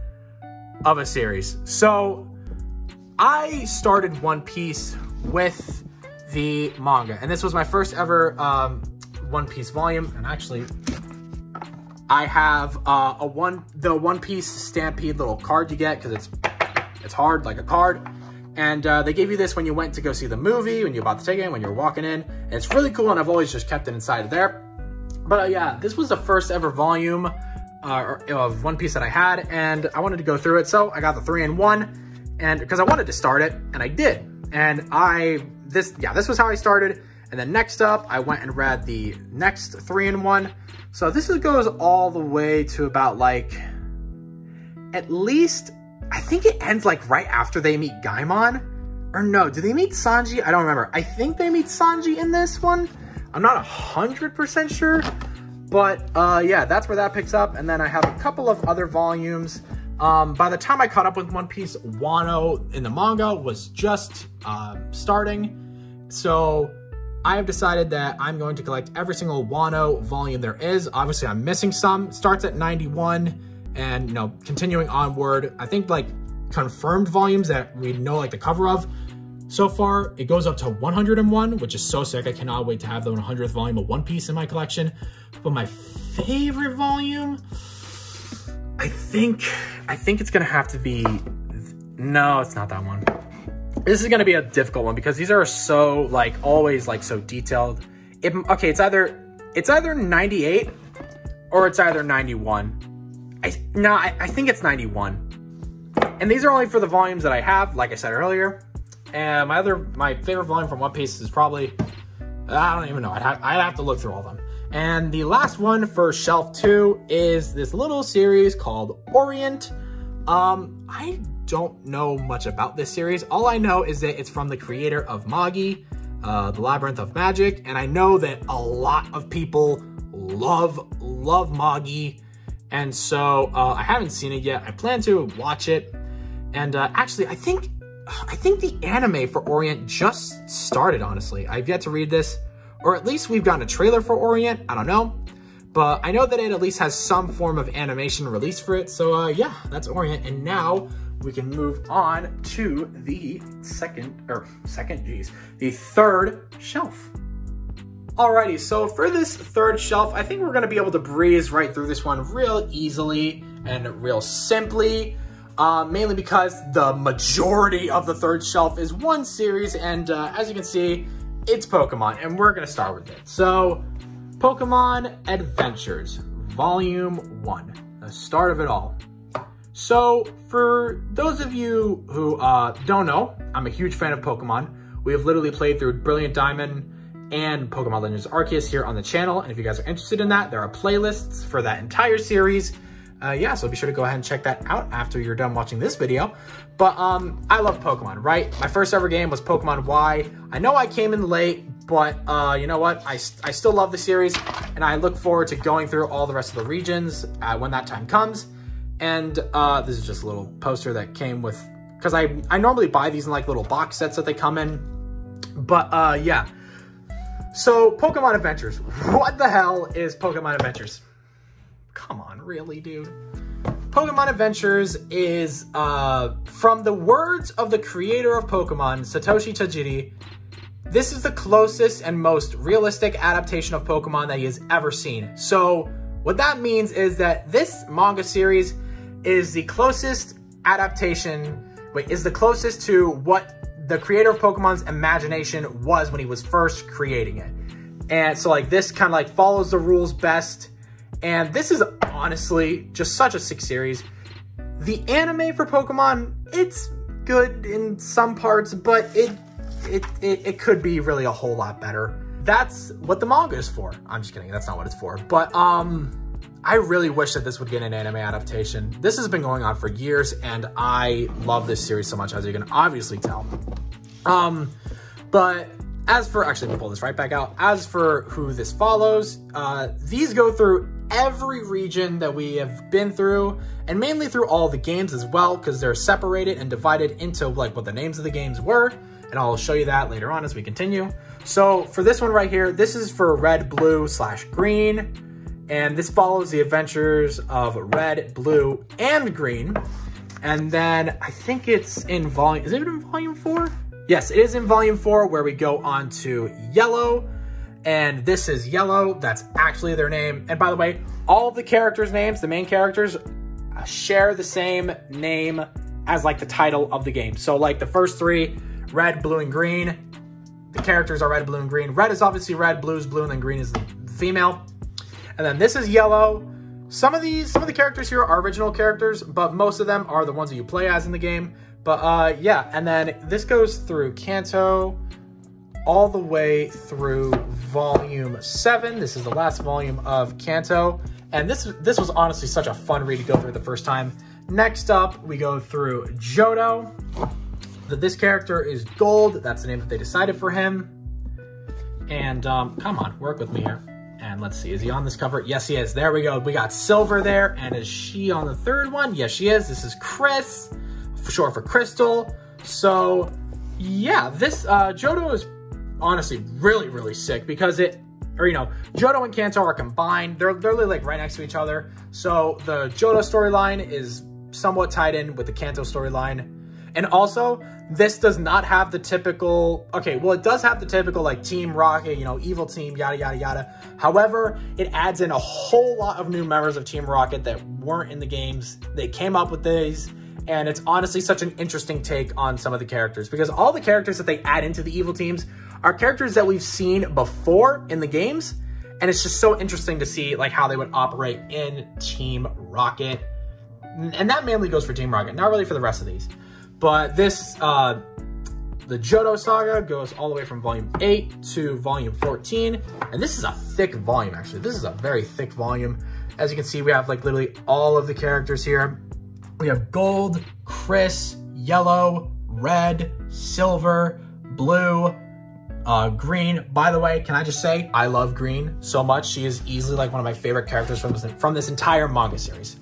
of a series. So I started One Piece with the manga, and this was my first ever um, One Piece volume. And actually, I have uh, a one the One Piece Stampede little card you get because it's it's hard like a card. And uh, they gave you this when you went to go see the movie, when you bought the ticket, when you were walking in. And it's really cool, and I've always just kept it inside of there. But uh, yeah, this was the first ever volume uh, of One Piece that I had, and I wanted to go through it. So I got the three in one, and because I wanted to start it, and I did. And I, this, yeah, this was how I started. And then next up, I went and read the next three in one. So this goes all the way to about like, at least, I think it ends like right after they meet Gaimon. Or no, do they meet Sanji? I don't remember. I think they meet Sanji in this one. I'm not 100% sure. But uh, yeah, that's where that picks up. And then I have a couple of other volumes. Um, by the time I caught up with One Piece, Wano in the manga was just uh, starting. So I have decided that I'm going to collect every single Wano volume there is. Obviously, I'm missing some. Starts at 91 and, you know, continuing onward. I think, like, confirmed volumes that we know, like, the cover of. So far, it goes up to 101, which is so sick. I cannot wait to have the 100th volume of One Piece in my collection. But my favorite volume, I think, I think it's going to have to be, no, it's not that one. This is going to be a difficult one because these are so like always like so detailed. It, okay, it's either it's either 98 or it's either 91. I no, I, I think it's 91. And these are only for the volumes that I have, like I said earlier. And my other my favorite volume from One Piece is probably I don't even know. I'd have, I'd have to look through all of them. And the last one for shelf two is this little series called Orient. Um, I don't know much about this series. All I know is that it's from the creator of Magi, uh, The Labyrinth of Magic, and I know that a lot of people love, love Magi, and so uh, I haven't seen it yet. I plan to watch it, and uh, actually, I think I think the anime for Orient just started, honestly. I've yet to read this, or at least we've gotten a trailer for Orient. I don't know. But I know that it at least has some form of animation released for it. So uh, yeah, that's Orient. And now we can move on to the second, or second, geez, the third shelf. Alrighty, so for this third shelf, I think we're gonna be able to breeze right through this one real easily and real simply. Uh, mainly because the majority of the third shelf is one series, and uh, as you can see, it's Pokemon, and we're gonna start with it. So, Pokemon Adventures, Volume 1, the start of it all. So, for those of you who uh, don't know, I'm a huge fan of Pokemon. We have literally played through Brilliant Diamond and Pokemon Legends Arceus here on the channel, and if you guys are interested in that, there are playlists for that entire series. Uh, yeah, so be sure to go ahead and check that out after you're done watching this video. But um, I love Pokemon, right? My first ever game was Pokemon Y. I know I came in late, but uh, you know what? I, I still love the series, and I look forward to going through all the rest of the regions uh, when that time comes. And uh, this is just a little poster that came with, because I, I normally buy these in like little box sets that they come in. But uh, yeah. So Pokemon Adventures. What the hell is Pokemon Adventures? Come on, really, dude? Pokemon Adventures is, uh, from the words of the creator of Pokemon, Satoshi Tajiri, this is the closest and most realistic adaptation of Pokemon that he has ever seen. So, what that means is that this manga series is the closest adaptation, wait, is the closest to what the creator of Pokemon's imagination was when he was first creating it. And so like this kind of like follows the rules best. And this is honestly just such a sick series. The anime for Pokemon, it's good in some parts, but it, it, it, it could be really a whole lot better. That's what the manga is for. I'm just kidding, that's not what it's for. But um, I really wish that this would get an anime adaptation. This has been going on for years, and I love this series so much, as you can obviously tell. Um, but as for, actually, let me pull this right back out. As for who this follows, uh, these go through every region that we have been through, and mainly through all the games as well, because they're separated and divided into like what the names of the games were, and I'll show you that later on as we continue. So for this one right here, this is for red, blue, slash green, and this follows the adventures of Red, Blue, and Green. And then I think it's in volume, is it in volume four? Yes, it is in volume four where we go on to Yellow. And this is Yellow, that's actually their name. And by the way, all the characters' names, the main characters, uh, share the same name as like the title of the game. So like the first three, Red, Blue, and Green, the characters are Red, Blue, and Green. Red is obviously red, blue is blue, and then green is the female. And then this is yellow. Some of these, some of the characters here are original characters, but most of them are the ones that you play as in the game. But uh, yeah, and then this goes through Kanto all the way through volume seven. This is the last volume of Kanto. And this, this was honestly such a fun read to go through the first time. Next up, we go through Johto. This character is Gold. That's the name that they decided for him. And um, come on, work with me here. And let's see, is he on this cover? Yes, he is. There we go. We got Silver there. And is she on the third one? Yes, she is. This is Chris, for short for Crystal. So, yeah, this uh, Johto is honestly really, really sick because it, or you know, Johto and Kanto are combined. They're literally like right next to each other. So the Johto storyline is somewhat tied in with the Kanto storyline. And also, this does not have the typical, okay, well, it does have the typical like Team Rocket, you know, evil team, yada, yada, yada. However, it adds in a whole lot of new members of Team Rocket that weren't in the games. They came up with these, and it's honestly such an interesting take on some of the characters because all the characters that they add into the evil teams are characters that we've seen before in the games. And it's just so interesting to see like how they would operate in Team Rocket. And that mainly goes for Team Rocket, not really for the rest of these. But this, uh, the Johto saga goes all the way from volume 8 to volume 14. And this is a thick volume, actually. This is a very thick volume. As you can see, we have like literally all of the characters here. We have gold, Chris, yellow, red, silver, blue, uh, green. By the way, can I just say, I love green so much. She is easily like one of my favorite characters from this, from this entire manga series.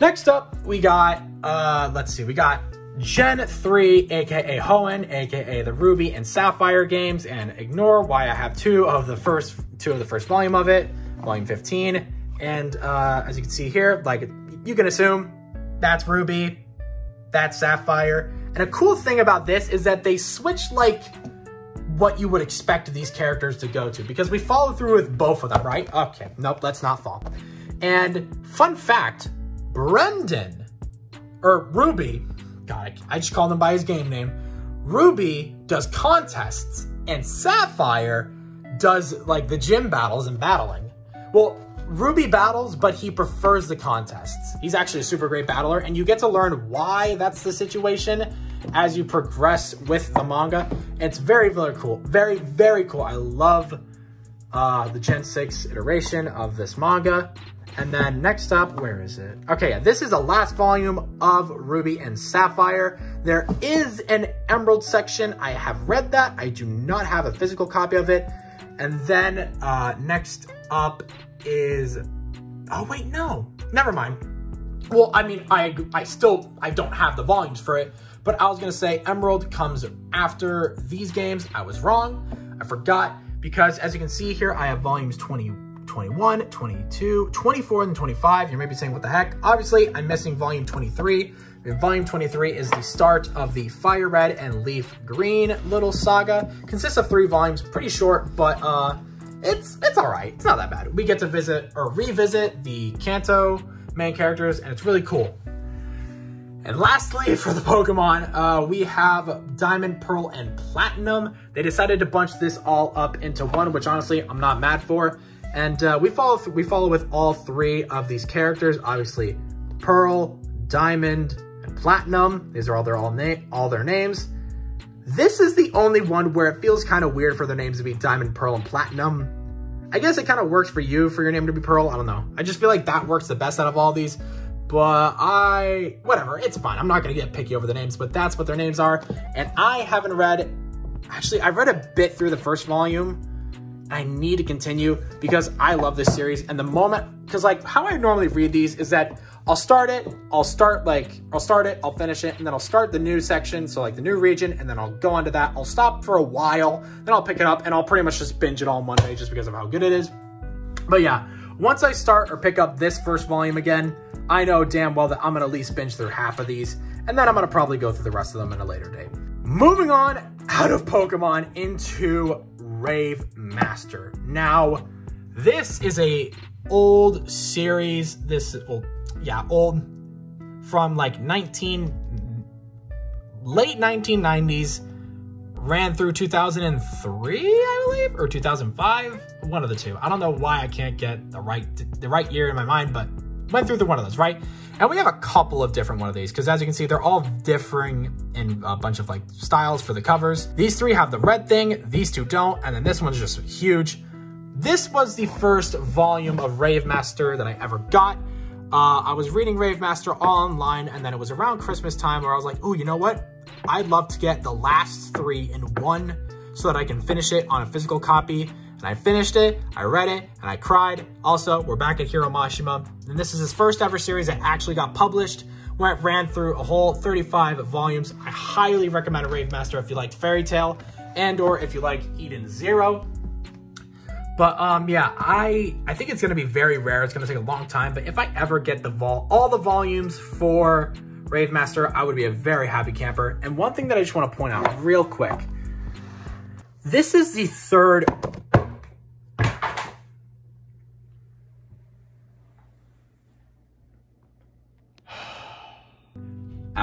Next up, we got, uh, let's see, we got Gen 3, aka Hoenn, aka the Ruby and Sapphire games, and ignore why I have two of the first two of the first volume of it, volume 15. And uh, as you can see here, like you can assume that's Ruby, That's Sapphire. And a cool thing about this is that they switch like what you would expect these characters to go to because we follow through with both of them, right? Okay, nope, let's not fall. And fun fact, Brendan, or Ruby, God, I just called him by his game name. Ruby does contests and Sapphire does like the gym battles and battling. Well, Ruby battles, but he prefers the contests. He's actually a super great battler, and you get to learn why that's the situation as you progress with the manga. It's very, very cool. Very, very cool. I love uh, the Gen 6 iteration of this manga. And then next up, where is it? Okay, this is the last volume of Ruby and Sapphire. There is an Emerald section. I have read that. I do not have a physical copy of it. And then uh, next up is, oh wait, no, never mind. Well, I mean, I, I still, I don't have the volumes for it, but I was gonna say Emerald comes after these games. I was wrong, I forgot, because as you can see here, I have volumes 20, 21, 22, 24, and 25. You may be saying, what the heck? Obviously, I'm missing volume 23. Volume 23 is the start of the Fire Red and Leaf Green little saga. Consists of three volumes, pretty short, but uh, it's it's all right. It's not that bad. We get to visit or revisit the Kanto main characters, and it's really cool. And lastly, for the Pokemon, uh, we have Diamond, Pearl, and Platinum. They decided to bunch this all up into one, which honestly, I'm not mad for. And uh, we follow we follow with all three of these characters. Obviously, Pearl, Diamond, and Platinum. These are all their all name all their names. This is the only one where it feels kind of weird for their names to be Diamond, Pearl, and Platinum. I guess it kind of works for you for your name to be Pearl. I don't know. I just feel like that works the best out of all these. But I, whatever, it's fine. I'm not to get picky over the names, but that's what their names are. And I haven't read, actually, I read a bit through the first volume. I need to continue because I love this series. And the moment, because like how I normally read these is that I'll start it, I'll start like, I'll start it, I'll finish it, and then I'll start the new section, so like the new region, and then I'll go onto that. I'll stop for a while, then I'll pick it up, and I'll pretty much just binge it all in one day just because of how good it is. But yeah, once I start or pick up this first volume again, I know damn well that I'm gonna at least binge through half of these, and then I'm gonna probably go through the rest of them in a later date. Moving on out of Pokemon into Rave Master. Now, this is a old series. This old yeah, old from like 19 late 1990s ran through 2003, I believe, or 2005, one of the two. I don't know why I can't get the right the right year in my mind, but went through the one of those, right? And we have a couple of different one of these because as you can see, they're all differing in a bunch of like styles for the covers. These three have the red thing, these two don't, and then this one's just huge. This was the first volume of Rave Master that I ever got. Uh, I was reading Rave Master online, and then it was around Christmas time where I was like, oh, you know what? I'd love to get the last three in one so that I can finish it on a physical copy. And I finished it, I read it, and I cried. Also, we're back at Hiro Mashima, and this is his first ever series that actually got published, it ran through a whole 35 volumes. I highly recommend Rave Master if you liked Fairy Tail and or if you like Eden Zero. But um, yeah, I I think it's gonna be very rare. It's gonna take a long time. But if I ever get the vol all the volumes for Rave Master, I would be a very happy camper. And one thing that I just want to point out real quick. This is the third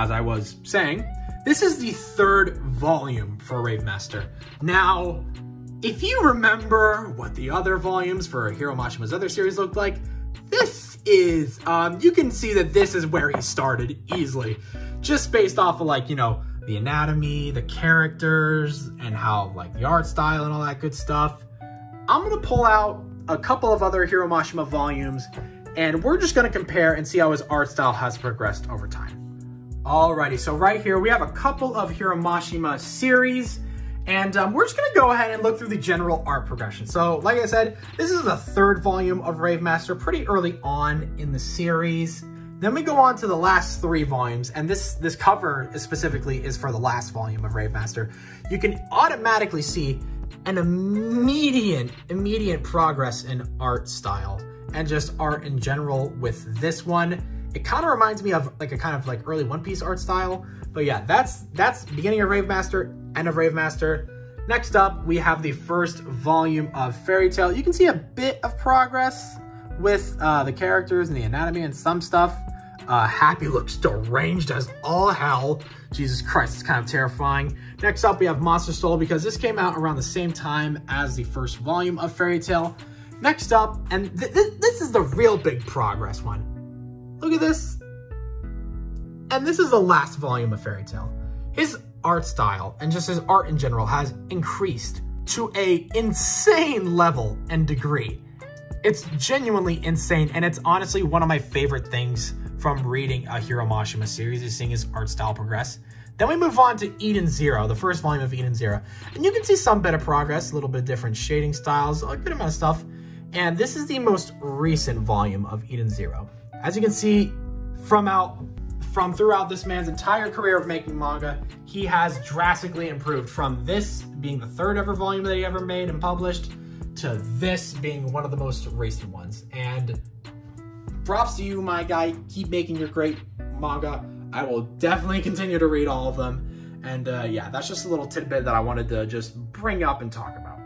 As I was saying, this is the third volume for Rave Master. Now, if you remember what the other volumes for Hiro Mashima's other series looked like, this is, um, you can see that this is where he started easily. Just based off of like, you know, the anatomy, the characters, and how like the art style and all that good stuff. I'm gonna pull out a couple of other Hiro Mashima volumes and we're just gonna compare and see how his art style has progressed over time. Alrighty, so right here we have a couple of Hiro Mashima series and um, we're just gonna go ahead and look through the general art progression. So like I said, this is the third volume of Rave Master, pretty early on in the series. Then we go on to the last three volumes, and this, this cover specifically is for the last volume of Rave Master. You can automatically see an immediate, immediate progress in art style and just art in general with this one. It kind of reminds me of like a kind of like early One Piece art style. But yeah, that's that's beginning of Rave Master, end of Rave Master. Next up, we have the first volume of Fairy Tail. You can see a bit of progress with uh, the characters and the anatomy and some stuff. Uh, Happy looks deranged as all hell. Jesus Christ, it's kind of terrifying. Next up, we have Monster Soul because this came out around the same time as the first volume of Fairy Tail. Next up, and th th this is the real big progress one. Look at this. And this is the last volume of Fairy Tail. His art style and just his art in general has increased to a insane level and degree. It's genuinely insane, and it's honestly one of my favorite things from reading a Hiro Mashima series is seeing his art style progress. Then we move on to Eden Zero, the first volume of Eden Zero. And you can see some bit of progress, a little bit different shading styles, a good amount of stuff. And this is the most recent volume of Eden Zero. As you can see from out from throughout this man's entire career of making manga, he has drastically improved from this being the third ever volume that he ever made and published to this being one of the most recent ones. And props to you, my guy. Keep making your great manga. I will definitely continue to read all of them. And uh, yeah, that's just a little tidbit that I wanted to just bring up and talk about.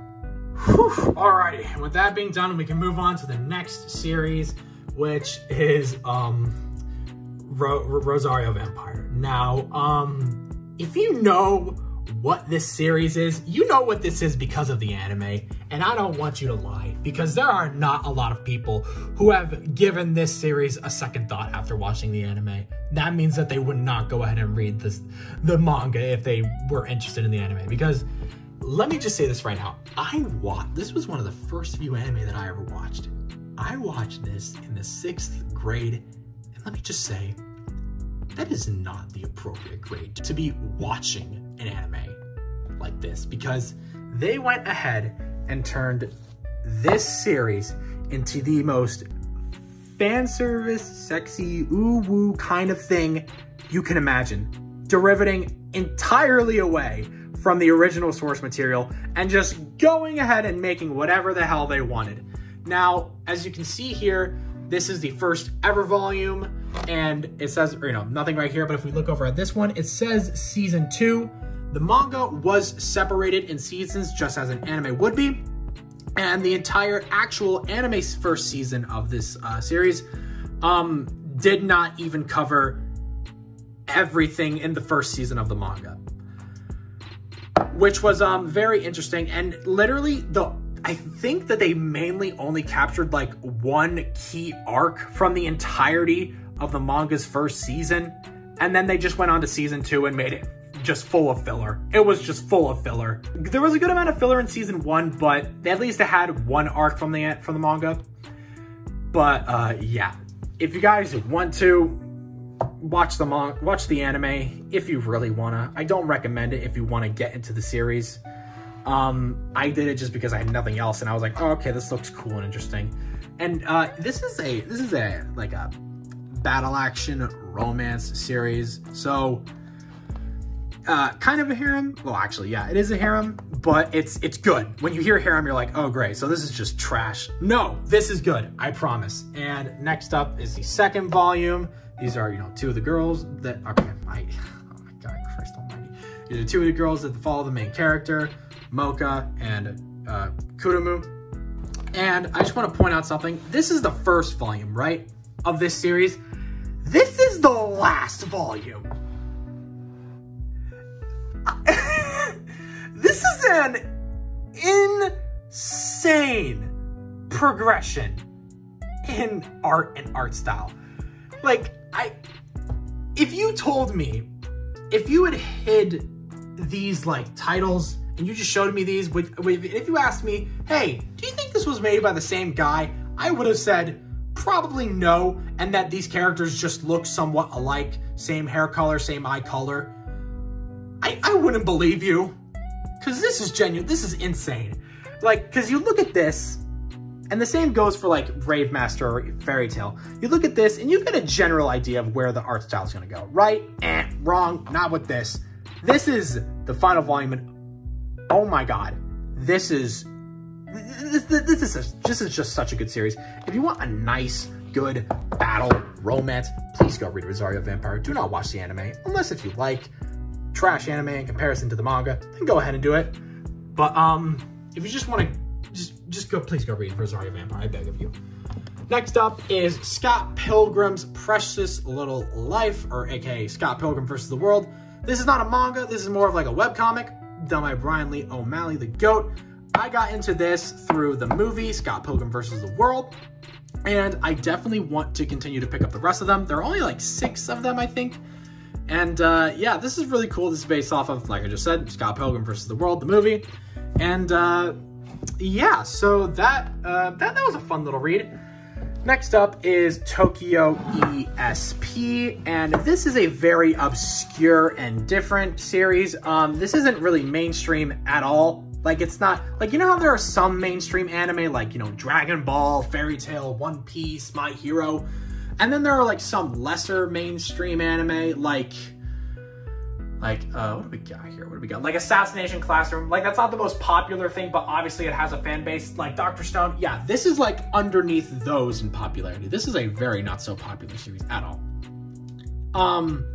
Whew. Alrighty, with that being done, we can move on to the next series, which is um, Ro Rosario Vampire. Now, um, if you know what this series is, you know what this is because of the anime, and I don't want you to lie, because there are not a lot of people who have given this series a second thought after watching the anime. That means that they would not go ahead and read this, the manga if they were interested in the anime, because let me just say this right now. I watched, this was one of the first few anime that I ever watched. I watched this in the sixth grade, and let me just say, that is not the appropriate grade to be watching an anime like this because they went ahead and turned this series into the most fan service, sexy, ooh woo kind of thing you can imagine, derivating entirely away from the original source material and just going ahead and making whatever the hell they wanted. Now, as you can see here, this is the first ever volume and it says, you know, nothing right here, but if we look over at this one, it says season two. The manga was separated in seasons just as an anime would be. And the entire actual anime first season of this uh, series um, did not even cover everything in the first season of the manga. Which was um, very interesting. And literally the I think that they mainly only captured like one key arc from the entirety of the manga's first season. And then they just went on to season two and made it just full of filler. It was just full of filler. There was a good amount of filler in season one, but at least it had one arc from the from the manga. But uh, yeah, if you guys want to watch the manga, watch the anime, if you really wanna, I don't recommend it if you want to get into the series. Um, I did it just because I had nothing else, and I was like, oh, okay, this looks cool and interesting. And uh, this is a this is a like a battle action romance series. So uh, kind of a harem. Well, actually, yeah, it is a harem, but it's it's good. When you hear harem, you're like, oh, great. So this is just trash. No, this is good. I promise. And next up is the second volume. These are, you know, two of the girls that, okay, I, oh my God, Christ almighty. These are two of the girls that follow the main character. Moka and uh, Kurumu. And I just want to point out something. This is the first volume, right, of this series. This is the last volume. this is an insane progression in art and art style. Like, I, if you told me, if you had hid these like titles and you just showed me these, if you asked me, hey, do you think this was made by the same guy? I would have said probably no, and that these characters just look somewhat alike, same hair color, same eye color. I, I wouldn't believe you, because this is genuine, this is insane. Like, because you look at this, and the same goes for like Rave Master or Fairy Tail. You look at this and you get a general idea of where the art style is going to go, right? Eh, wrong, not with this. This is the final volume oh my god, this is this, this, is a, this is just such a good series. If you want a nice, good battle romance. Please go read Rosario Vampire. Do not watch the anime, unless if you like trash anime in comparison to the manga, then go ahead and do it. But um, if you just want to, just just go, please go read Rosario Vampire. I beg of you. Next up is Scott Pilgrim's Precious Little Life, or aka Scott Pilgrim versus the World. This is not a manga, this is more of like a webcomic done by Brian Lee O'Malley, the GOAT. I got into this through the movie Scott Pilgrim versus the World, and I definitely want to continue to pick up the rest of them. There are only like six of them, I think. And uh, yeah, this is really cool. This is based off of, like I just said, Scott Pilgrim versus the World, the movie. And uh, yeah, so that, uh, that, that was a fun little read. Next up is Tokyo ESP, and this is a very obscure and different series. Um, this isn't really mainstream at all. Like, it's not, like, you know how there are some mainstream anime, like, you know, Dragon Ball, Fairy Tail, One Piece, My Hero, and then there are, like, some lesser mainstream anime, like, like, uh, what do we got here? What do we got? Like Assassination Classroom. Like, that's not the most popular thing, but obviously it has a fan base. Like Dr. Stone. Yeah, this is like underneath those in popularity. This is a very not so popular series at all. Um,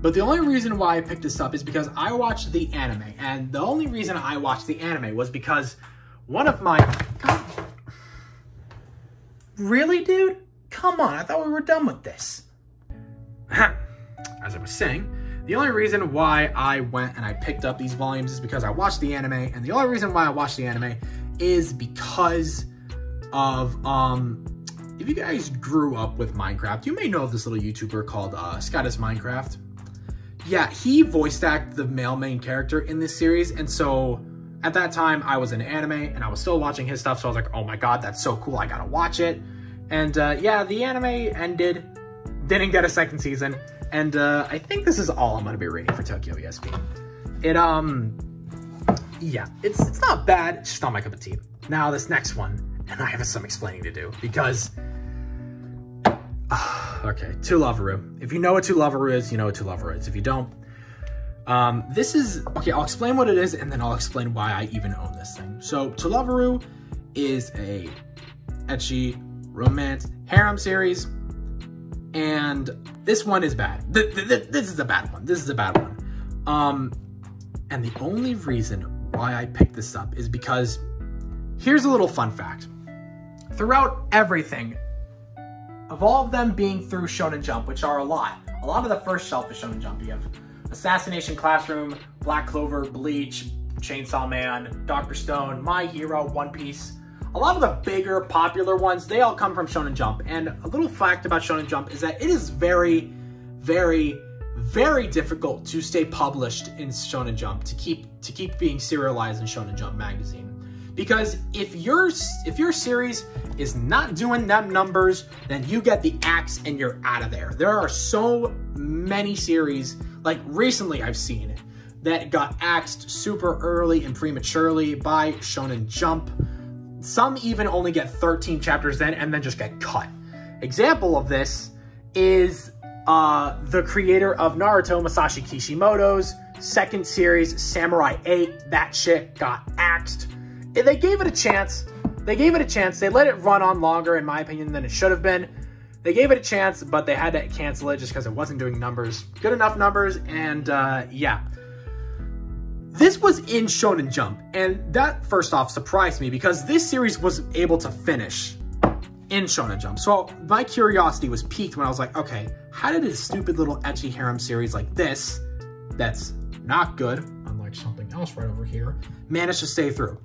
but the only reason why I picked this up is because I watched the anime. And the only reason I watched the anime was because one of my... God, really, dude? Come on, I thought we were done with this. As I was saying, the only reason why I went and I picked up these volumes is because I watched the anime, and the only reason why I watched the anime is because of, um, if you guys grew up with Minecraft, you may know of this little YouTuber called uh, SkyDoesMinecraft. Yeah, he voiced acted the male main character in this series, and so at that time I was in anime and I was still watching his stuff, so I was like, oh my god, that's so cool, I gotta watch it. And uh, yeah, the anime ended, didn't get a second season, and uh, I think this is all I'm gonna be reading for Tokyo ESP. It, um, yeah, it's, it's not bad, it's just not my cup of tea. Now this next one, and I have some explaining to do because, uh, okay, To Loveru. If you know what To Loveru is, you know what To Loveru is. If you don't, um, this is, okay, I'll explain what it is and then I'll explain why I even own this thing. So To Loveru is a ecchi romance harem series and this one is bad. Th th th this is a bad one. This is a bad one. Um, and the only reason why I picked this up is because here's a little fun fact. Throughout everything, of all of them being through Shonen Jump, which are a lot, a lot of the first shelf is Shonen Jump. You have Assassination Classroom, Black Clover, Bleach, Chainsaw Man, Doctor Stone, My Hero, One Piece, a lot of the bigger popular ones, they all come from Shonen Jump. And a little fact about Shonen Jump is that it is very, very, very difficult to stay published in Shonen Jump to keep to keep being serialized in Shonen Jump magazine. Because if your if your series is not doing them numbers, then you get the axe and you're out of there. There are so many series, like recently I've seen, that got axed super early and prematurely by Shonen Jump some even only get 13 chapters then and then just get cut. Example of this is uh, the creator of Naruto, Masashi Kishimoto's second series, Samurai 8. That shit got axed. They gave it a chance. They gave it a chance. They let it run on longer, in my opinion, than it should have been. They gave it a chance, but they had to cancel it just because it wasn't doing numbers, good enough numbers, and uh, yeah. This was in Shonen Jump, and that first off surprised me because this series was able to finish in Shonen Jump. So my curiosity was piqued when I was like, okay, how did a stupid little ecchi harem series like this, that's not good, unlike something else right over here, manage to stay through?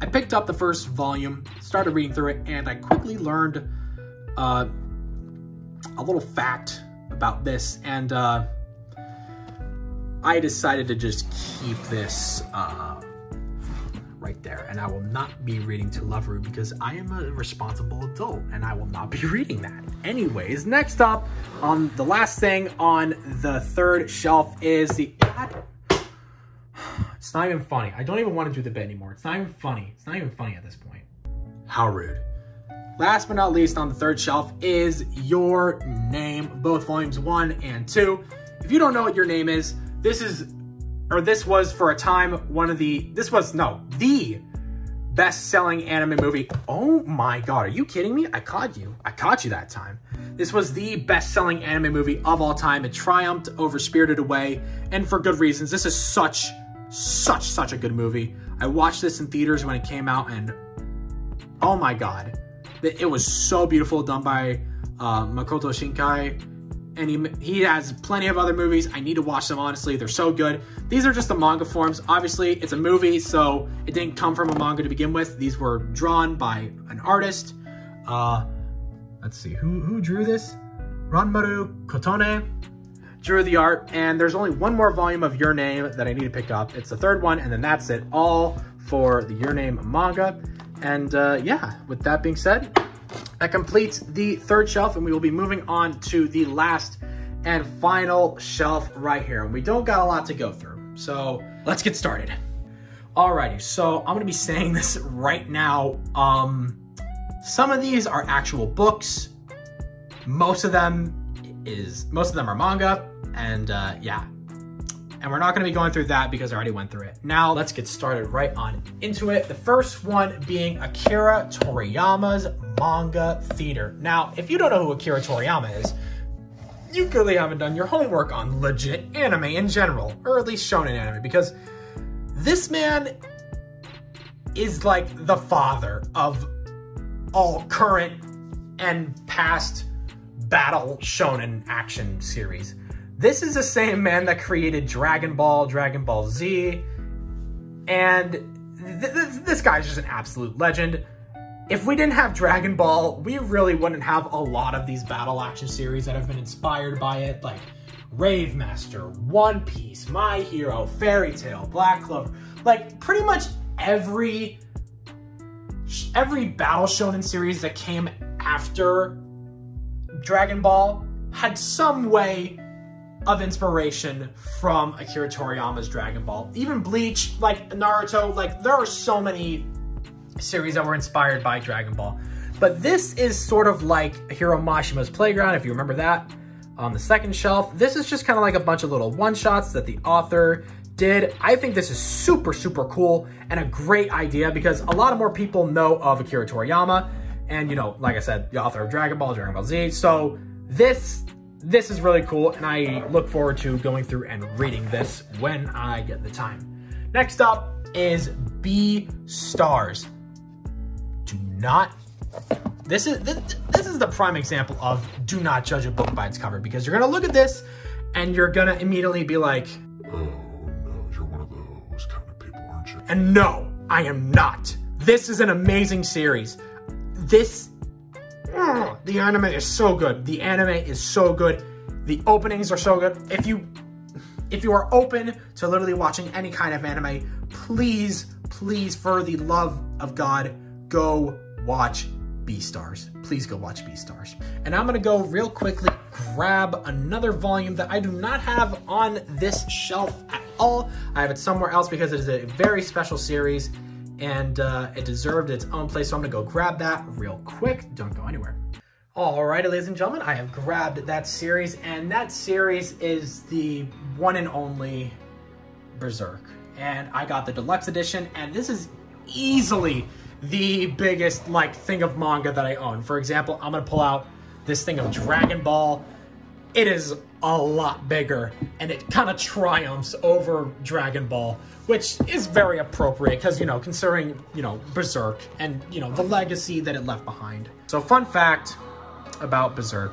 I picked up the first volume, started reading through it, and I quickly learned uh, a little fact about this, and uh, I decided to just keep this uh, right there. And I will not be reading To Loveru because I am a responsible adult and I will not be reading that. Anyways, next up, on the last thing on the third shelf is the... It's not even funny. I don't even want to do the bit anymore. It's not even funny. It's not even funny at this point. How rude. Last but not least on the third shelf is Your Name, both volumes one and two. If you don't know what your name is, this is, or this was for a time, one of the, this was, no, the best-selling anime movie. Oh my god, are you kidding me? I caught you. I caught you that time. This was the best-selling anime movie of all time. It triumphed over Spirited Away, and for good reasons. This is such, such, such a good movie. I watched this in theaters when it came out, and oh my god. It was so beautiful, done by uh, Makoto Shinkai and he, he has plenty of other movies. I need to watch them, honestly. They're so good. These are just the manga forms. Obviously, it's a movie, so it didn't come from a manga to begin with. These were drawn by an artist. Uh, let's see, who, who drew this? Ranmaru Kotone drew the art, and there's only one more volume of Your Name that I need to pick up. It's the third one, and then that's it. All for the Your Name manga. And uh, yeah, with that being said, that completes the third shelf and we will be moving on to the last and final shelf right here. And we don't got a lot to go through. So let's get started. Alrighty, so I'm gonna be saying this right now. Um, some of these are actual books. Most of them is, most of them are manga. And uh, yeah, and we're not gonna be going through that because I already went through it. Now let's get started right on into it. The first one being Akira Toriyama's manga theater. Now, if you don't know who Akira Toriyama is, you clearly haven't done your homework on legit anime in general, or at least shonen anime, because this man is like the father of all current and past battle shonen action series. This is the same man that created Dragon Ball, Dragon Ball Z, and th th this guy's just an absolute legend. If we didn't have Dragon Ball, we really wouldn't have a lot of these battle action series that have been inspired by it, like Rave Master, One Piece, My Hero, Fairy Tail, Black Clover. Like pretty much every every battle shonen series that came after Dragon Ball had some way of inspiration from Akira Toriyama's Dragon Ball. Even Bleach, like Naruto, like there are so many series that were inspired by Dragon Ball. But this is sort of like Hiro Mashima's Playground, if you remember that, on the second shelf. This is just kind of like a bunch of little one-shots that the author did. I think this is super, super cool and a great idea because a lot of more people know of Akira Toriyama and, you know, like I said, the author of Dragon Ball, Dragon Ball Z. So this this is really cool, and I look forward to going through and reading this when I get the time. Next up is B Beastars. Do not, this is, this, this is the prime example of do not judge a book by its cover, because you're gonna look at this, and you're gonna immediately be like, Oh no, you're one of those kind of people, aren't you? and no, I am not. This is an amazing series. This the anime is so good. The anime is so good. The openings are so good. If you if you are open to literally watching any kind of anime, please, please, for the love of God, go watch Beastars. Please go watch Beastars. And I'm gonna go real quickly grab another volume that I do not have on this shelf at all. I have it somewhere else because it is a very special series and uh, it deserved its own place. So I'm gonna go grab that real quick. Don't go anywhere. Alrighty, ladies and gentlemen, I have grabbed that series, and that series is the one and only Berserk. And I got the deluxe edition, and this is easily the biggest like thing of manga that I own. For example, I'm gonna pull out this thing of Dragon Ball. It is a lot bigger, and it kind of triumphs over Dragon Ball, which is very appropriate because, you know, considering, you know, Berserk and, you know, the legacy that it left behind. So fun fact about Berserk,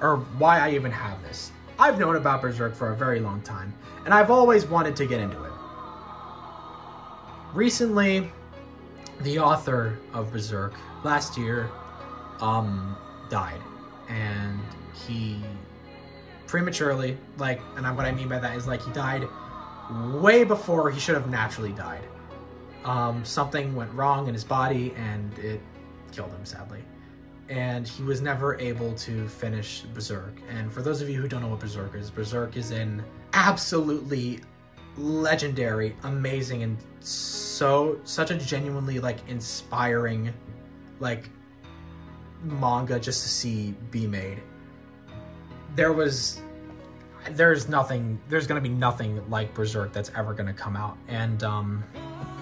or why I even have this. I've known about Berserk for a very long time, and I've always wanted to get into it. Recently, the author of Berserk last year um, died, and he prematurely, like, and what I mean by that is like he died way before he should have naturally died. Um, something went wrong in his body and it killed him, sadly. And he was never able to finish Berserk. And for those of you who don't know what Berserk is, Berserk is an absolutely legendary, amazing, and so such a genuinely like inspiring like manga just to see be made. There was there's nothing there's gonna be nothing like Berserk that's ever gonna come out and um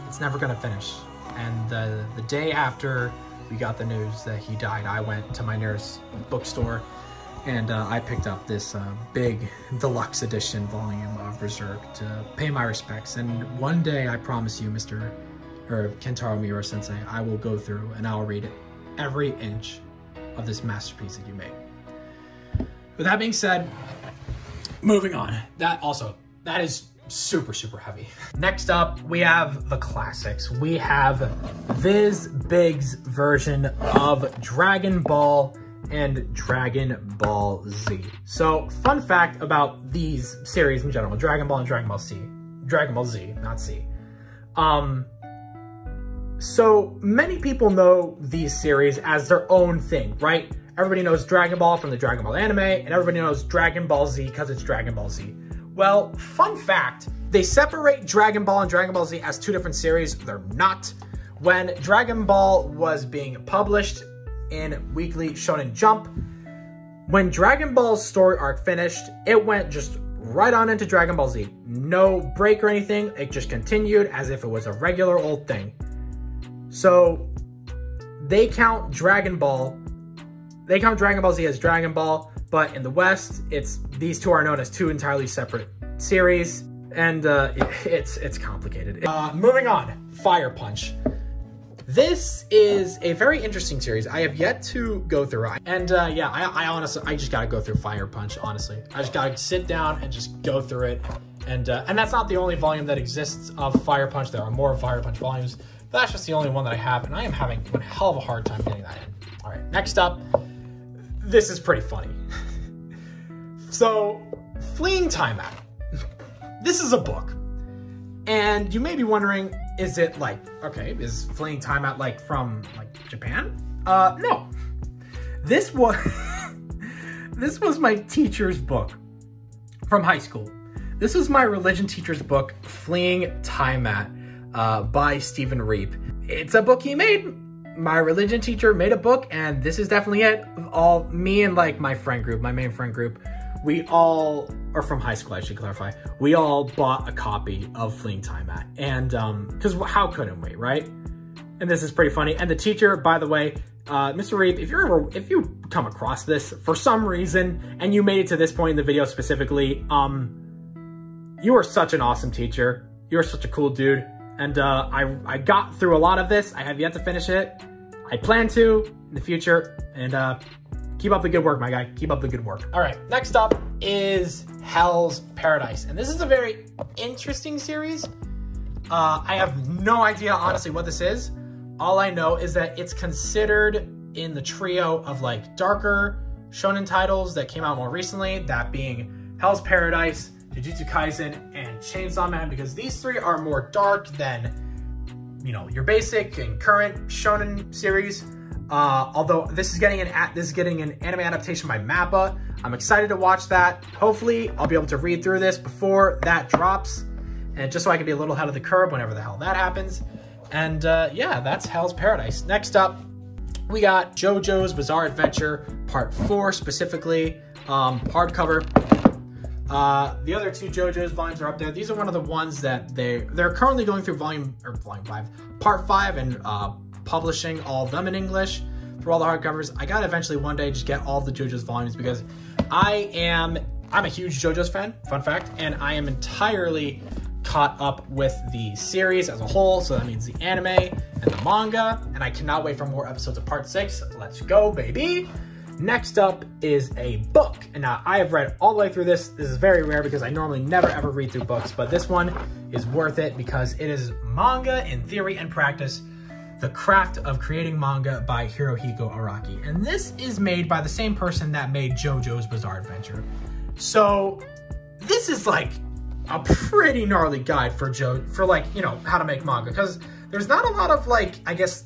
it's never gonna finish. And the the day after we got the news that he died, I went to my nearest bookstore and uh, I picked up this uh, big deluxe edition volume of Berserk to pay my respects. And one day, I promise you, Mr. or Kentaro Miura Sensei, I will go through and I'll read every inch of this masterpiece that you made. With that being said, moving on. That also, that is super, super heavy. Next up, we have the classics. We have Viz Big's version of Dragon Ball and Dragon Ball Z. So, fun fact about these series in general, Dragon Ball and Dragon Ball Z. Dragon Ball Z, not C. Um, so many people know these series as their own thing, right? Everybody knows Dragon Ball from the Dragon Ball anime, and everybody knows Dragon Ball Z because it's Dragon Ball Z. Well, fun fact, they separate Dragon Ball and Dragon Ball Z as two different series. They're not. When Dragon Ball was being published, in Weekly Shonen Jump. When Dragon Ball's story arc finished, it went just right on into Dragon Ball Z. No break or anything, it just continued as if it was a regular old thing. So they count Dragon Ball, they count Dragon Ball Z as Dragon Ball, but in the West, it's these two are known as two entirely separate series, and uh, it's it's complicated. Uh, moving on, Fire Punch. This is a very interesting series. I have yet to go through. And uh, yeah, I, I, honestly, I just gotta go through Fire Punch, honestly. I just gotta sit down and just go through it. And uh, and that's not the only volume that exists of Fire Punch. There are more Fire Punch volumes. But that's just the only one that I have, and I am having one hell of a hard time getting that in. All right, next up, this is pretty funny. so, Fleeing Time Out. This is a book. And you may be wondering, is it like, okay, is Fleeing Time Out like from like Japan? Uh, no. This was, this was my teacher's book from high school. This was my religion teacher's book, Fleeing Time Out, uh, by Stephen Reep. It's a book he made. My religion teacher made a book, and this is definitely it. All me and like my friend group, my main friend group, we all, are from high school, I should clarify, we all bought a copy of Fleeing Time at And, um, because how couldn't we, right? And this is pretty funny. And the teacher, by the way, uh, Mr. Reep, if you're ever, if you come across this for some reason, and you made it to this point in the video specifically, um, you are such an awesome teacher. You're such a cool dude. And, uh, I, I got through a lot of this. I have yet to finish it. I plan to in the future. And, uh, Keep up the good work, my guy. Keep up the good work. All right, next up is Hell's Paradise. And this is a very interesting series. Uh, I have no idea, honestly, what this is. All I know is that it's considered in the trio of like darker shonen titles that came out more recently, that being Hell's Paradise, Jujutsu Kaisen, and Chainsaw Man, because these three are more dark than, you know, your basic and current shonen series. Uh, although this is getting an this is getting an anime adaptation by Mappa. I'm excited to watch that. Hopefully, I'll be able to read through this before that drops, and just so I can be a little ahead of the curve whenever the hell that happens. And uh, yeah, that's Hell's Paradise. Next up, we got JoJo's Bizarre Adventure Part 4 specifically, um, hardcover. Uh, the other two JoJo's volumes are up there. These are one of the ones that they they're currently going through volume or volume five, part five, and uh, publishing all of them in English through all the hardcovers. I gotta eventually one day just get all the JoJo's volumes because I am I'm a huge JoJo's fan, fun fact, and I am entirely caught up with the series as a whole. So that means the anime and the manga, and I cannot wait for more episodes of part six. Let's go, baby! Next up is a book. And now I have read all the way through this. This is very rare because I normally never ever read through books, but this one is worth it because it is manga in theory and practice the Craft of Creating Manga by Hirohiko Araki. And this is made by the same person that made JoJo's Bizarre Adventure. So this is like a pretty gnarly guide for Joe, for like, you know, how to make manga. Because there's not a lot of like, I guess,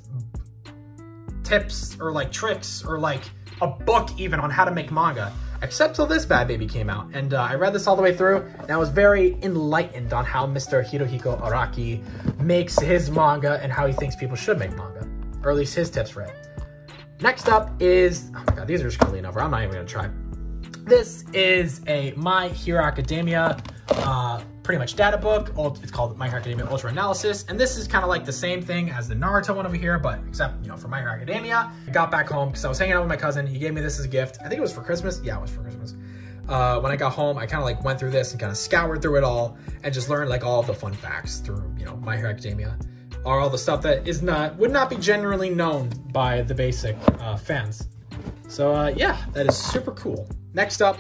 tips or like tricks or like a book even on how to make manga except till this bad baby came out. And uh, I read this all the way through, and I was very enlightened on how Mr. Hirohiko Araki makes his manga and how he thinks people should make manga, or at least his tips for it. Next up is, oh my god, these are scrolling over. I'm not even gonna try. This is a My Hero Academia uh, pretty much data book. It's called My Hero Academia Ultra Analysis. And this is kind of like the same thing as the Naruto one over here, but except, you know, for My Hero Academia. I got back home because I was hanging out with my cousin. He gave me this as a gift. I think it was for Christmas. Yeah, it was for Christmas. Uh, when I got home, I kind of like went through this and kind of scoured through it all and just learned like all the fun facts through, you know, My Hero Academia or all the stuff that is not, would not be generally known by the basic uh, fans. So uh, yeah, that is super cool. Next up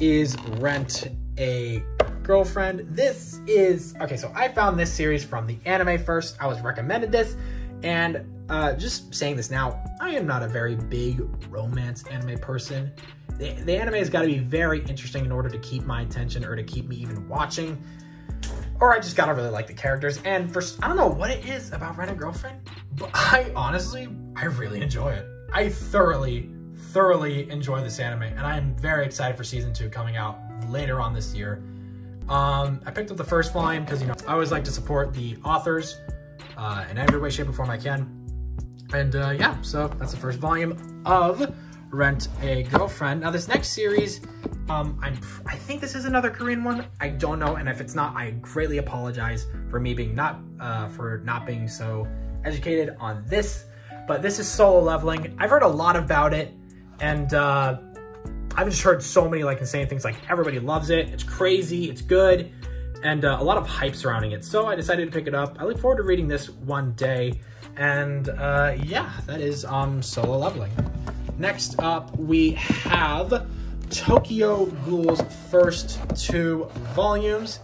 is Rent a Girlfriend. This is, okay, so I found this series from the anime first. I was recommended this and uh, just saying this now, I am not a very big romance anime person. The, the anime has got to be very interesting in order to keep my attention or to keep me even watching. Or I just gotta really like the characters. And for I don't know what it is about Rent a Girlfriend, but I honestly, I really enjoy it. I thoroughly, thoroughly enjoy this anime, and I am very excited for season two coming out later on this year. Um, I picked up the first volume because you know I always like to support the authors uh, in every way, shape, or form I can. And uh, yeah, so that's the first volume of Rent a Girlfriend. Now this next series, um, I'm I think this is another Korean one. I don't know, and if it's not, I greatly apologize for me being not uh, for not being so educated on this. But this is solo leveling. I've heard a lot about it, and uh, I've just heard so many like insane things. Like everybody loves it. It's crazy. It's good, and uh, a lot of hype surrounding it. So I decided to pick it up. I look forward to reading this one day. And uh, yeah, that is um, solo leveling. Next up, we have Tokyo Ghoul's first two volumes.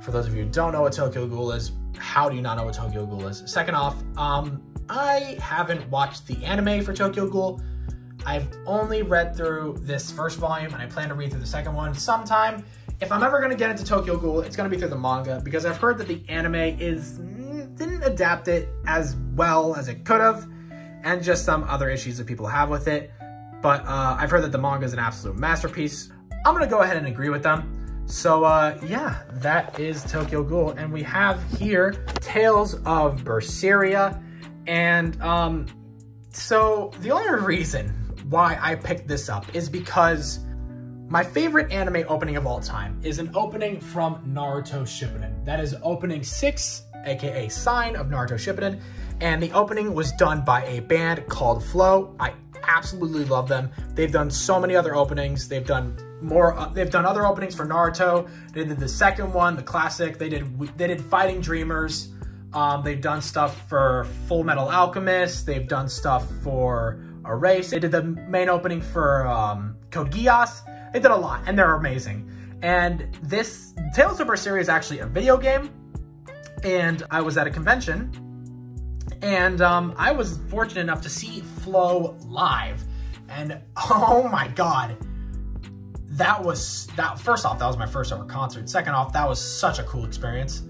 For those of you who don't know what Tokyo Ghoul is, how do you not know what Tokyo Ghoul is? Second off, um, I haven't watched the anime for Tokyo Ghoul. I've only read through this first volume and I plan to read through the second one sometime. If I'm ever gonna get into Tokyo Ghoul, it's gonna be through the manga because I've heard that the anime is mm, didn't adapt it as well as it could have, and just some other issues that people have with it. But uh, I've heard that the manga is an absolute masterpiece. I'm gonna go ahead and agree with them. So uh, yeah, that is Tokyo Ghoul, and we have here Tales of Berseria, and um, so the only reason why I picked this up is because my favorite anime opening of all time is an opening from Naruto Shippuden. That is opening 6, aka Sign of Naruto Shippuden, and the opening was done by a band called Flow. I absolutely love them. They've done so many other openings. They've done more uh, they've done other openings for Naruto. They did the second one, the classic. They did they did Fighting Dreamers. Um, they've done stuff for Full Metal Alchemist. They've done stuff for Erase. They did the main opening for um, Code Geass. They did a lot, and they're amazing. And this Tales of Berseria is actually a video game, and I was at a convention, and um, I was fortunate enough to see Flow live, and oh my god, that was that. First off, that was my first ever concert. Second off, that was such a cool experience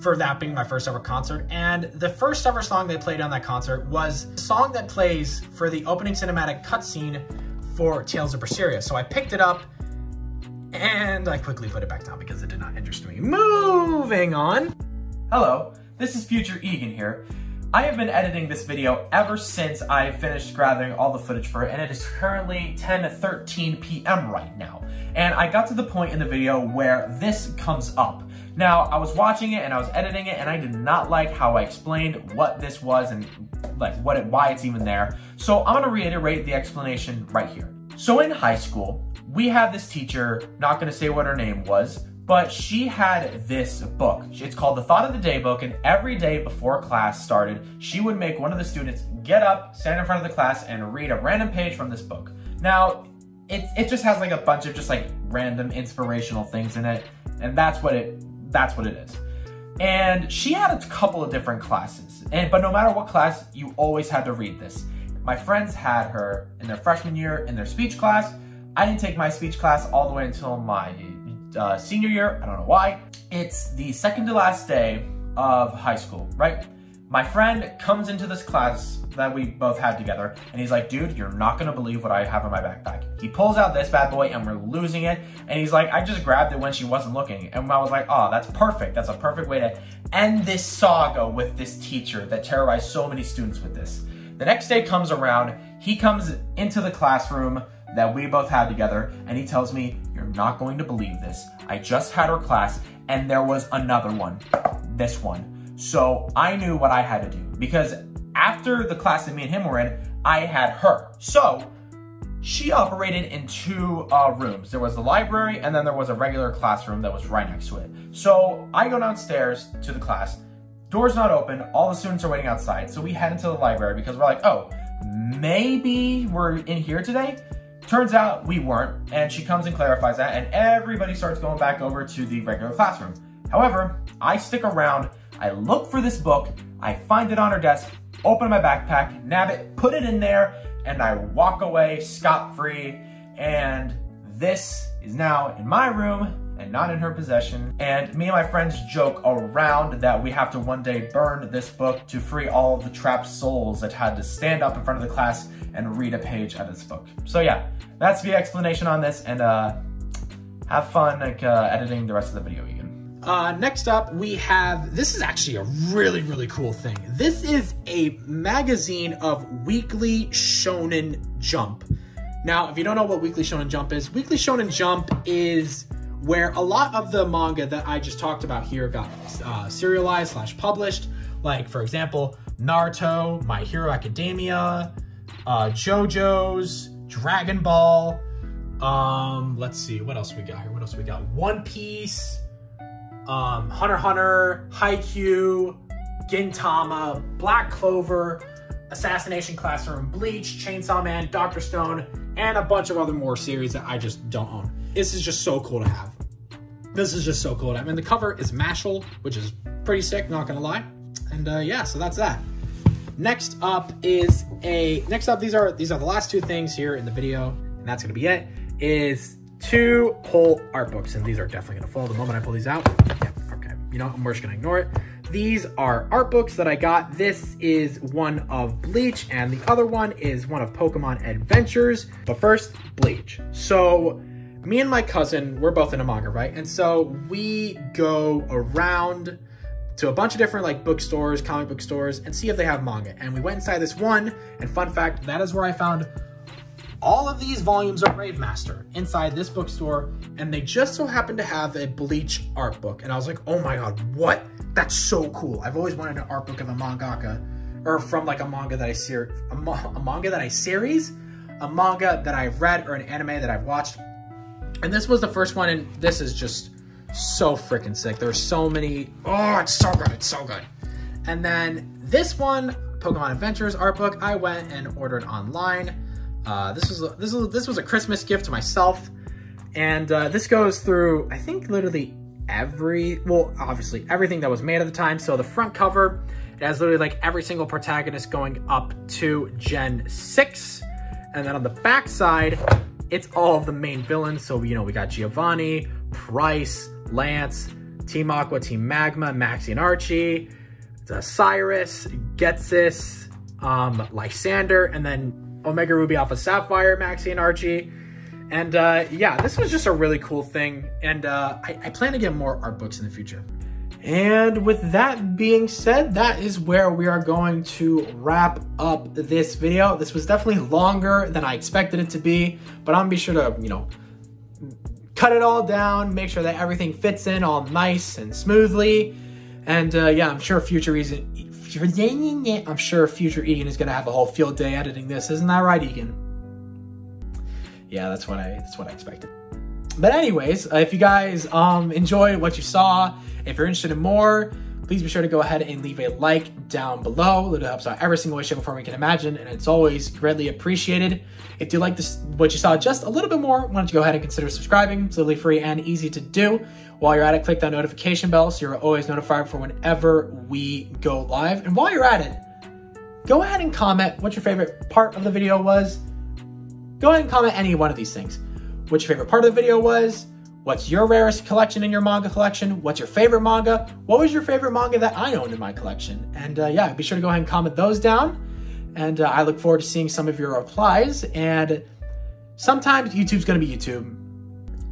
for that being my first ever concert. And the first ever song they played on that concert was a song that plays for the opening cinematic cutscene for Tales of Berseria. So I picked it up and I quickly put it back down because it did not interest me. Moving on. Hello, this is Future Egan here. I have been editing this video ever since I finished gathering all the footage for it, and it is currently 10 to 13 p.m. right now. And I got to the point in the video where this comes up. Now, I was watching it and I was editing it and I did not like how I explained what this was and like what it, why it's even there. So I'm gonna reiterate the explanation right here. So in high school, we had this teacher, not gonna say what her name was, but she had this book. It's called the Thought of the Day book, and every day before class started, she would make one of the students get up, stand in front of the class, and read a random page from this book. Now, it, it just has like a bunch of just like random inspirational things in it, and that's what it that's what it is. And she had a couple of different classes, and but no matter what class, you always had to read this. My friends had her in their freshman year in their speech class. I didn't take my speech class all the way until my uh, senior year. I don't know why. It's the second to last day of high school, right? My friend comes into this class that we both had together, and he's like, dude, you're not gonna believe what I have in my backpack. He pulls out this bad boy, and we're losing it, and he's like, I just grabbed it when she wasn't looking. And I was like, oh, that's perfect. That's a perfect way to end this saga with this teacher that terrorized so many students with this. The next day comes around, he comes into the classroom that we both had together, and he tells me, you're not going to believe this. I just had her class, and there was another one, this one. So I knew what I had to do because after the class that me and him were in, I had her. So she operated in two uh, rooms. There was the library and then there was a regular classroom that was right next to it. So I go downstairs to the class, door's not open, all the students are waiting outside. So we head into the library because we're like, oh, maybe we're in here today. Turns out we weren't, and she comes and clarifies that, and everybody starts going back over to the regular classroom. However, I stick around, I look for this book, I find it on her desk, open my backpack, nab it, put it in there, and I walk away scot-free, and this is now in my room and not in her possession. And me and my friends joke around that we have to one day burn this book to free all of the trapped souls that had to stand up in front of the class and read a page out of this book. So yeah, that's the explanation on this, and uh, have fun like, uh, editing the rest of the video. Uh, next up, we have, this is actually a really, really cool thing. This is a magazine of Weekly Shonen Jump. Now, if you don't know what Weekly Shonen Jump is, Weekly Shonen Jump is where a lot of the manga that I just talked about here got uh, serialized slash published. Like, for example, Naruto, My Hero Academia, uh, JoJo's, Dragon Ball. Um, let's see, what else we got here? What else we got? One Piece, um, Hunter Hunter, Haikyuu, Gintama, Black Clover, Assassination Classroom, Bleach, Chainsaw Man, Doctor Stone, and a bunch of other more series that I just don't own. This is just so cool to have. This is just so cool to have. And the cover is Mashle, which is pretty sick, not gonna lie. And uh, yeah, so that's that. Next up is a, next up, these are, these are the last two things here in the video, and that's gonna be it, is two whole art books. And these are definitely gonna fall the moment I pull these out. Yeah, okay. You know, we're just gonna ignore it. These are art books that I got. This is one of Bleach, and the other one is one of Pokemon Adventures. But first, Bleach. So, me and my cousin, we're both in a manga, right? And so we go around to a bunch of different like bookstores, comic book stores, and see if they have manga. And we went inside this one, and fun fact, that is where I found all of these volumes are Rave Master inside this bookstore, and they just so happened to have a Bleach art book. And I was like, oh my god, what? That's so cool. I've always wanted an art book of a mangaka, or from like a manga that I ser a, ma a manga that I series, a manga that I've read, or an anime that I've watched. And this was the first one, and this is just so freaking sick. There's so many. Oh, it's so good. It's so good. And then this one, Pokemon Adventures art book, I went and ordered online. Uh, this was this was this was a Christmas gift to myself, and uh, this goes through I think literally every well obviously everything that was made at the time. So the front cover it has literally like every single protagonist going up to Gen six, and then on the back side it's all of the main villains. So you know we got Giovanni, Pryce, Lance, Team Aqua, Team Magma, Maxie and Archie, Cyrus, Ghetsis, um, Lysandre, and then Omega Ruby Alpha Sapphire, Maxie and Archie. And uh, yeah, this was just a really cool thing. And uh, I, I plan to get more art books in the future. And with that being said, that is where we are going to wrap up this video. This was definitely longer than I expected it to be, but I'm gonna be sure to, you know, cut it all down, make sure that everything fits in all nice and smoothly. And uh, yeah, I'm sure future reason, I'm sure future Egan is gonna have a whole field day editing this. Isn't that right, Egan? Yeah, that's what I that's what I expected. But anyways, uh, if you guys um, enjoyed what you saw, if you're interested in more, please be sure to go ahead and leave a like down below. It helps out every single way, shape, or form you can imagine, and it's always greatly appreciated. If you like this, what you saw just a little bit more, why don't you go ahead and consider subscribing? It's totally free and easy to do. While you're at it, click that notification bell so you're always notified for whenever we go live. And while you're at it, go ahead and comment what your favorite part of the video was. Go ahead and comment any one of these things. What your favorite part of the video was, What's your rarest collection in your manga collection? What's your favorite manga? What was your favorite manga that I owned in my collection? And uh, yeah, be sure to go ahead and comment those down. And uh, I look forward to seeing some of your replies. And sometimes YouTube's going to be YouTube.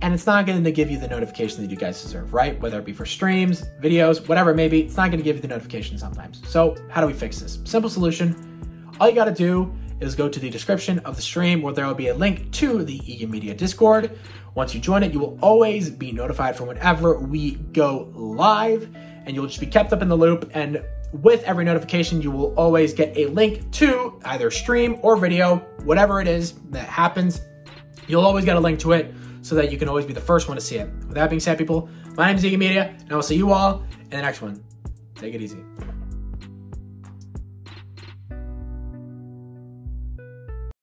And it's not going to give you the notification that you guys deserve, right? Whether it be for streams, videos, whatever it may be, it's not going to give you the notification sometimes. So how do we fix this? Simple solution. All you got to do is go to the description of the stream where there will be a link to the Egan Media Discord. Once you join it, you will always be notified for whenever we go live and you'll just be kept up in the loop. And with every notification, you will always get a link to either stream or video, whatever it is that happens. You'll always get a link to it so that you can always be the first one to see it. With that being said, people, my name is Egan Media, and I will see you all in the next one. Take it easy.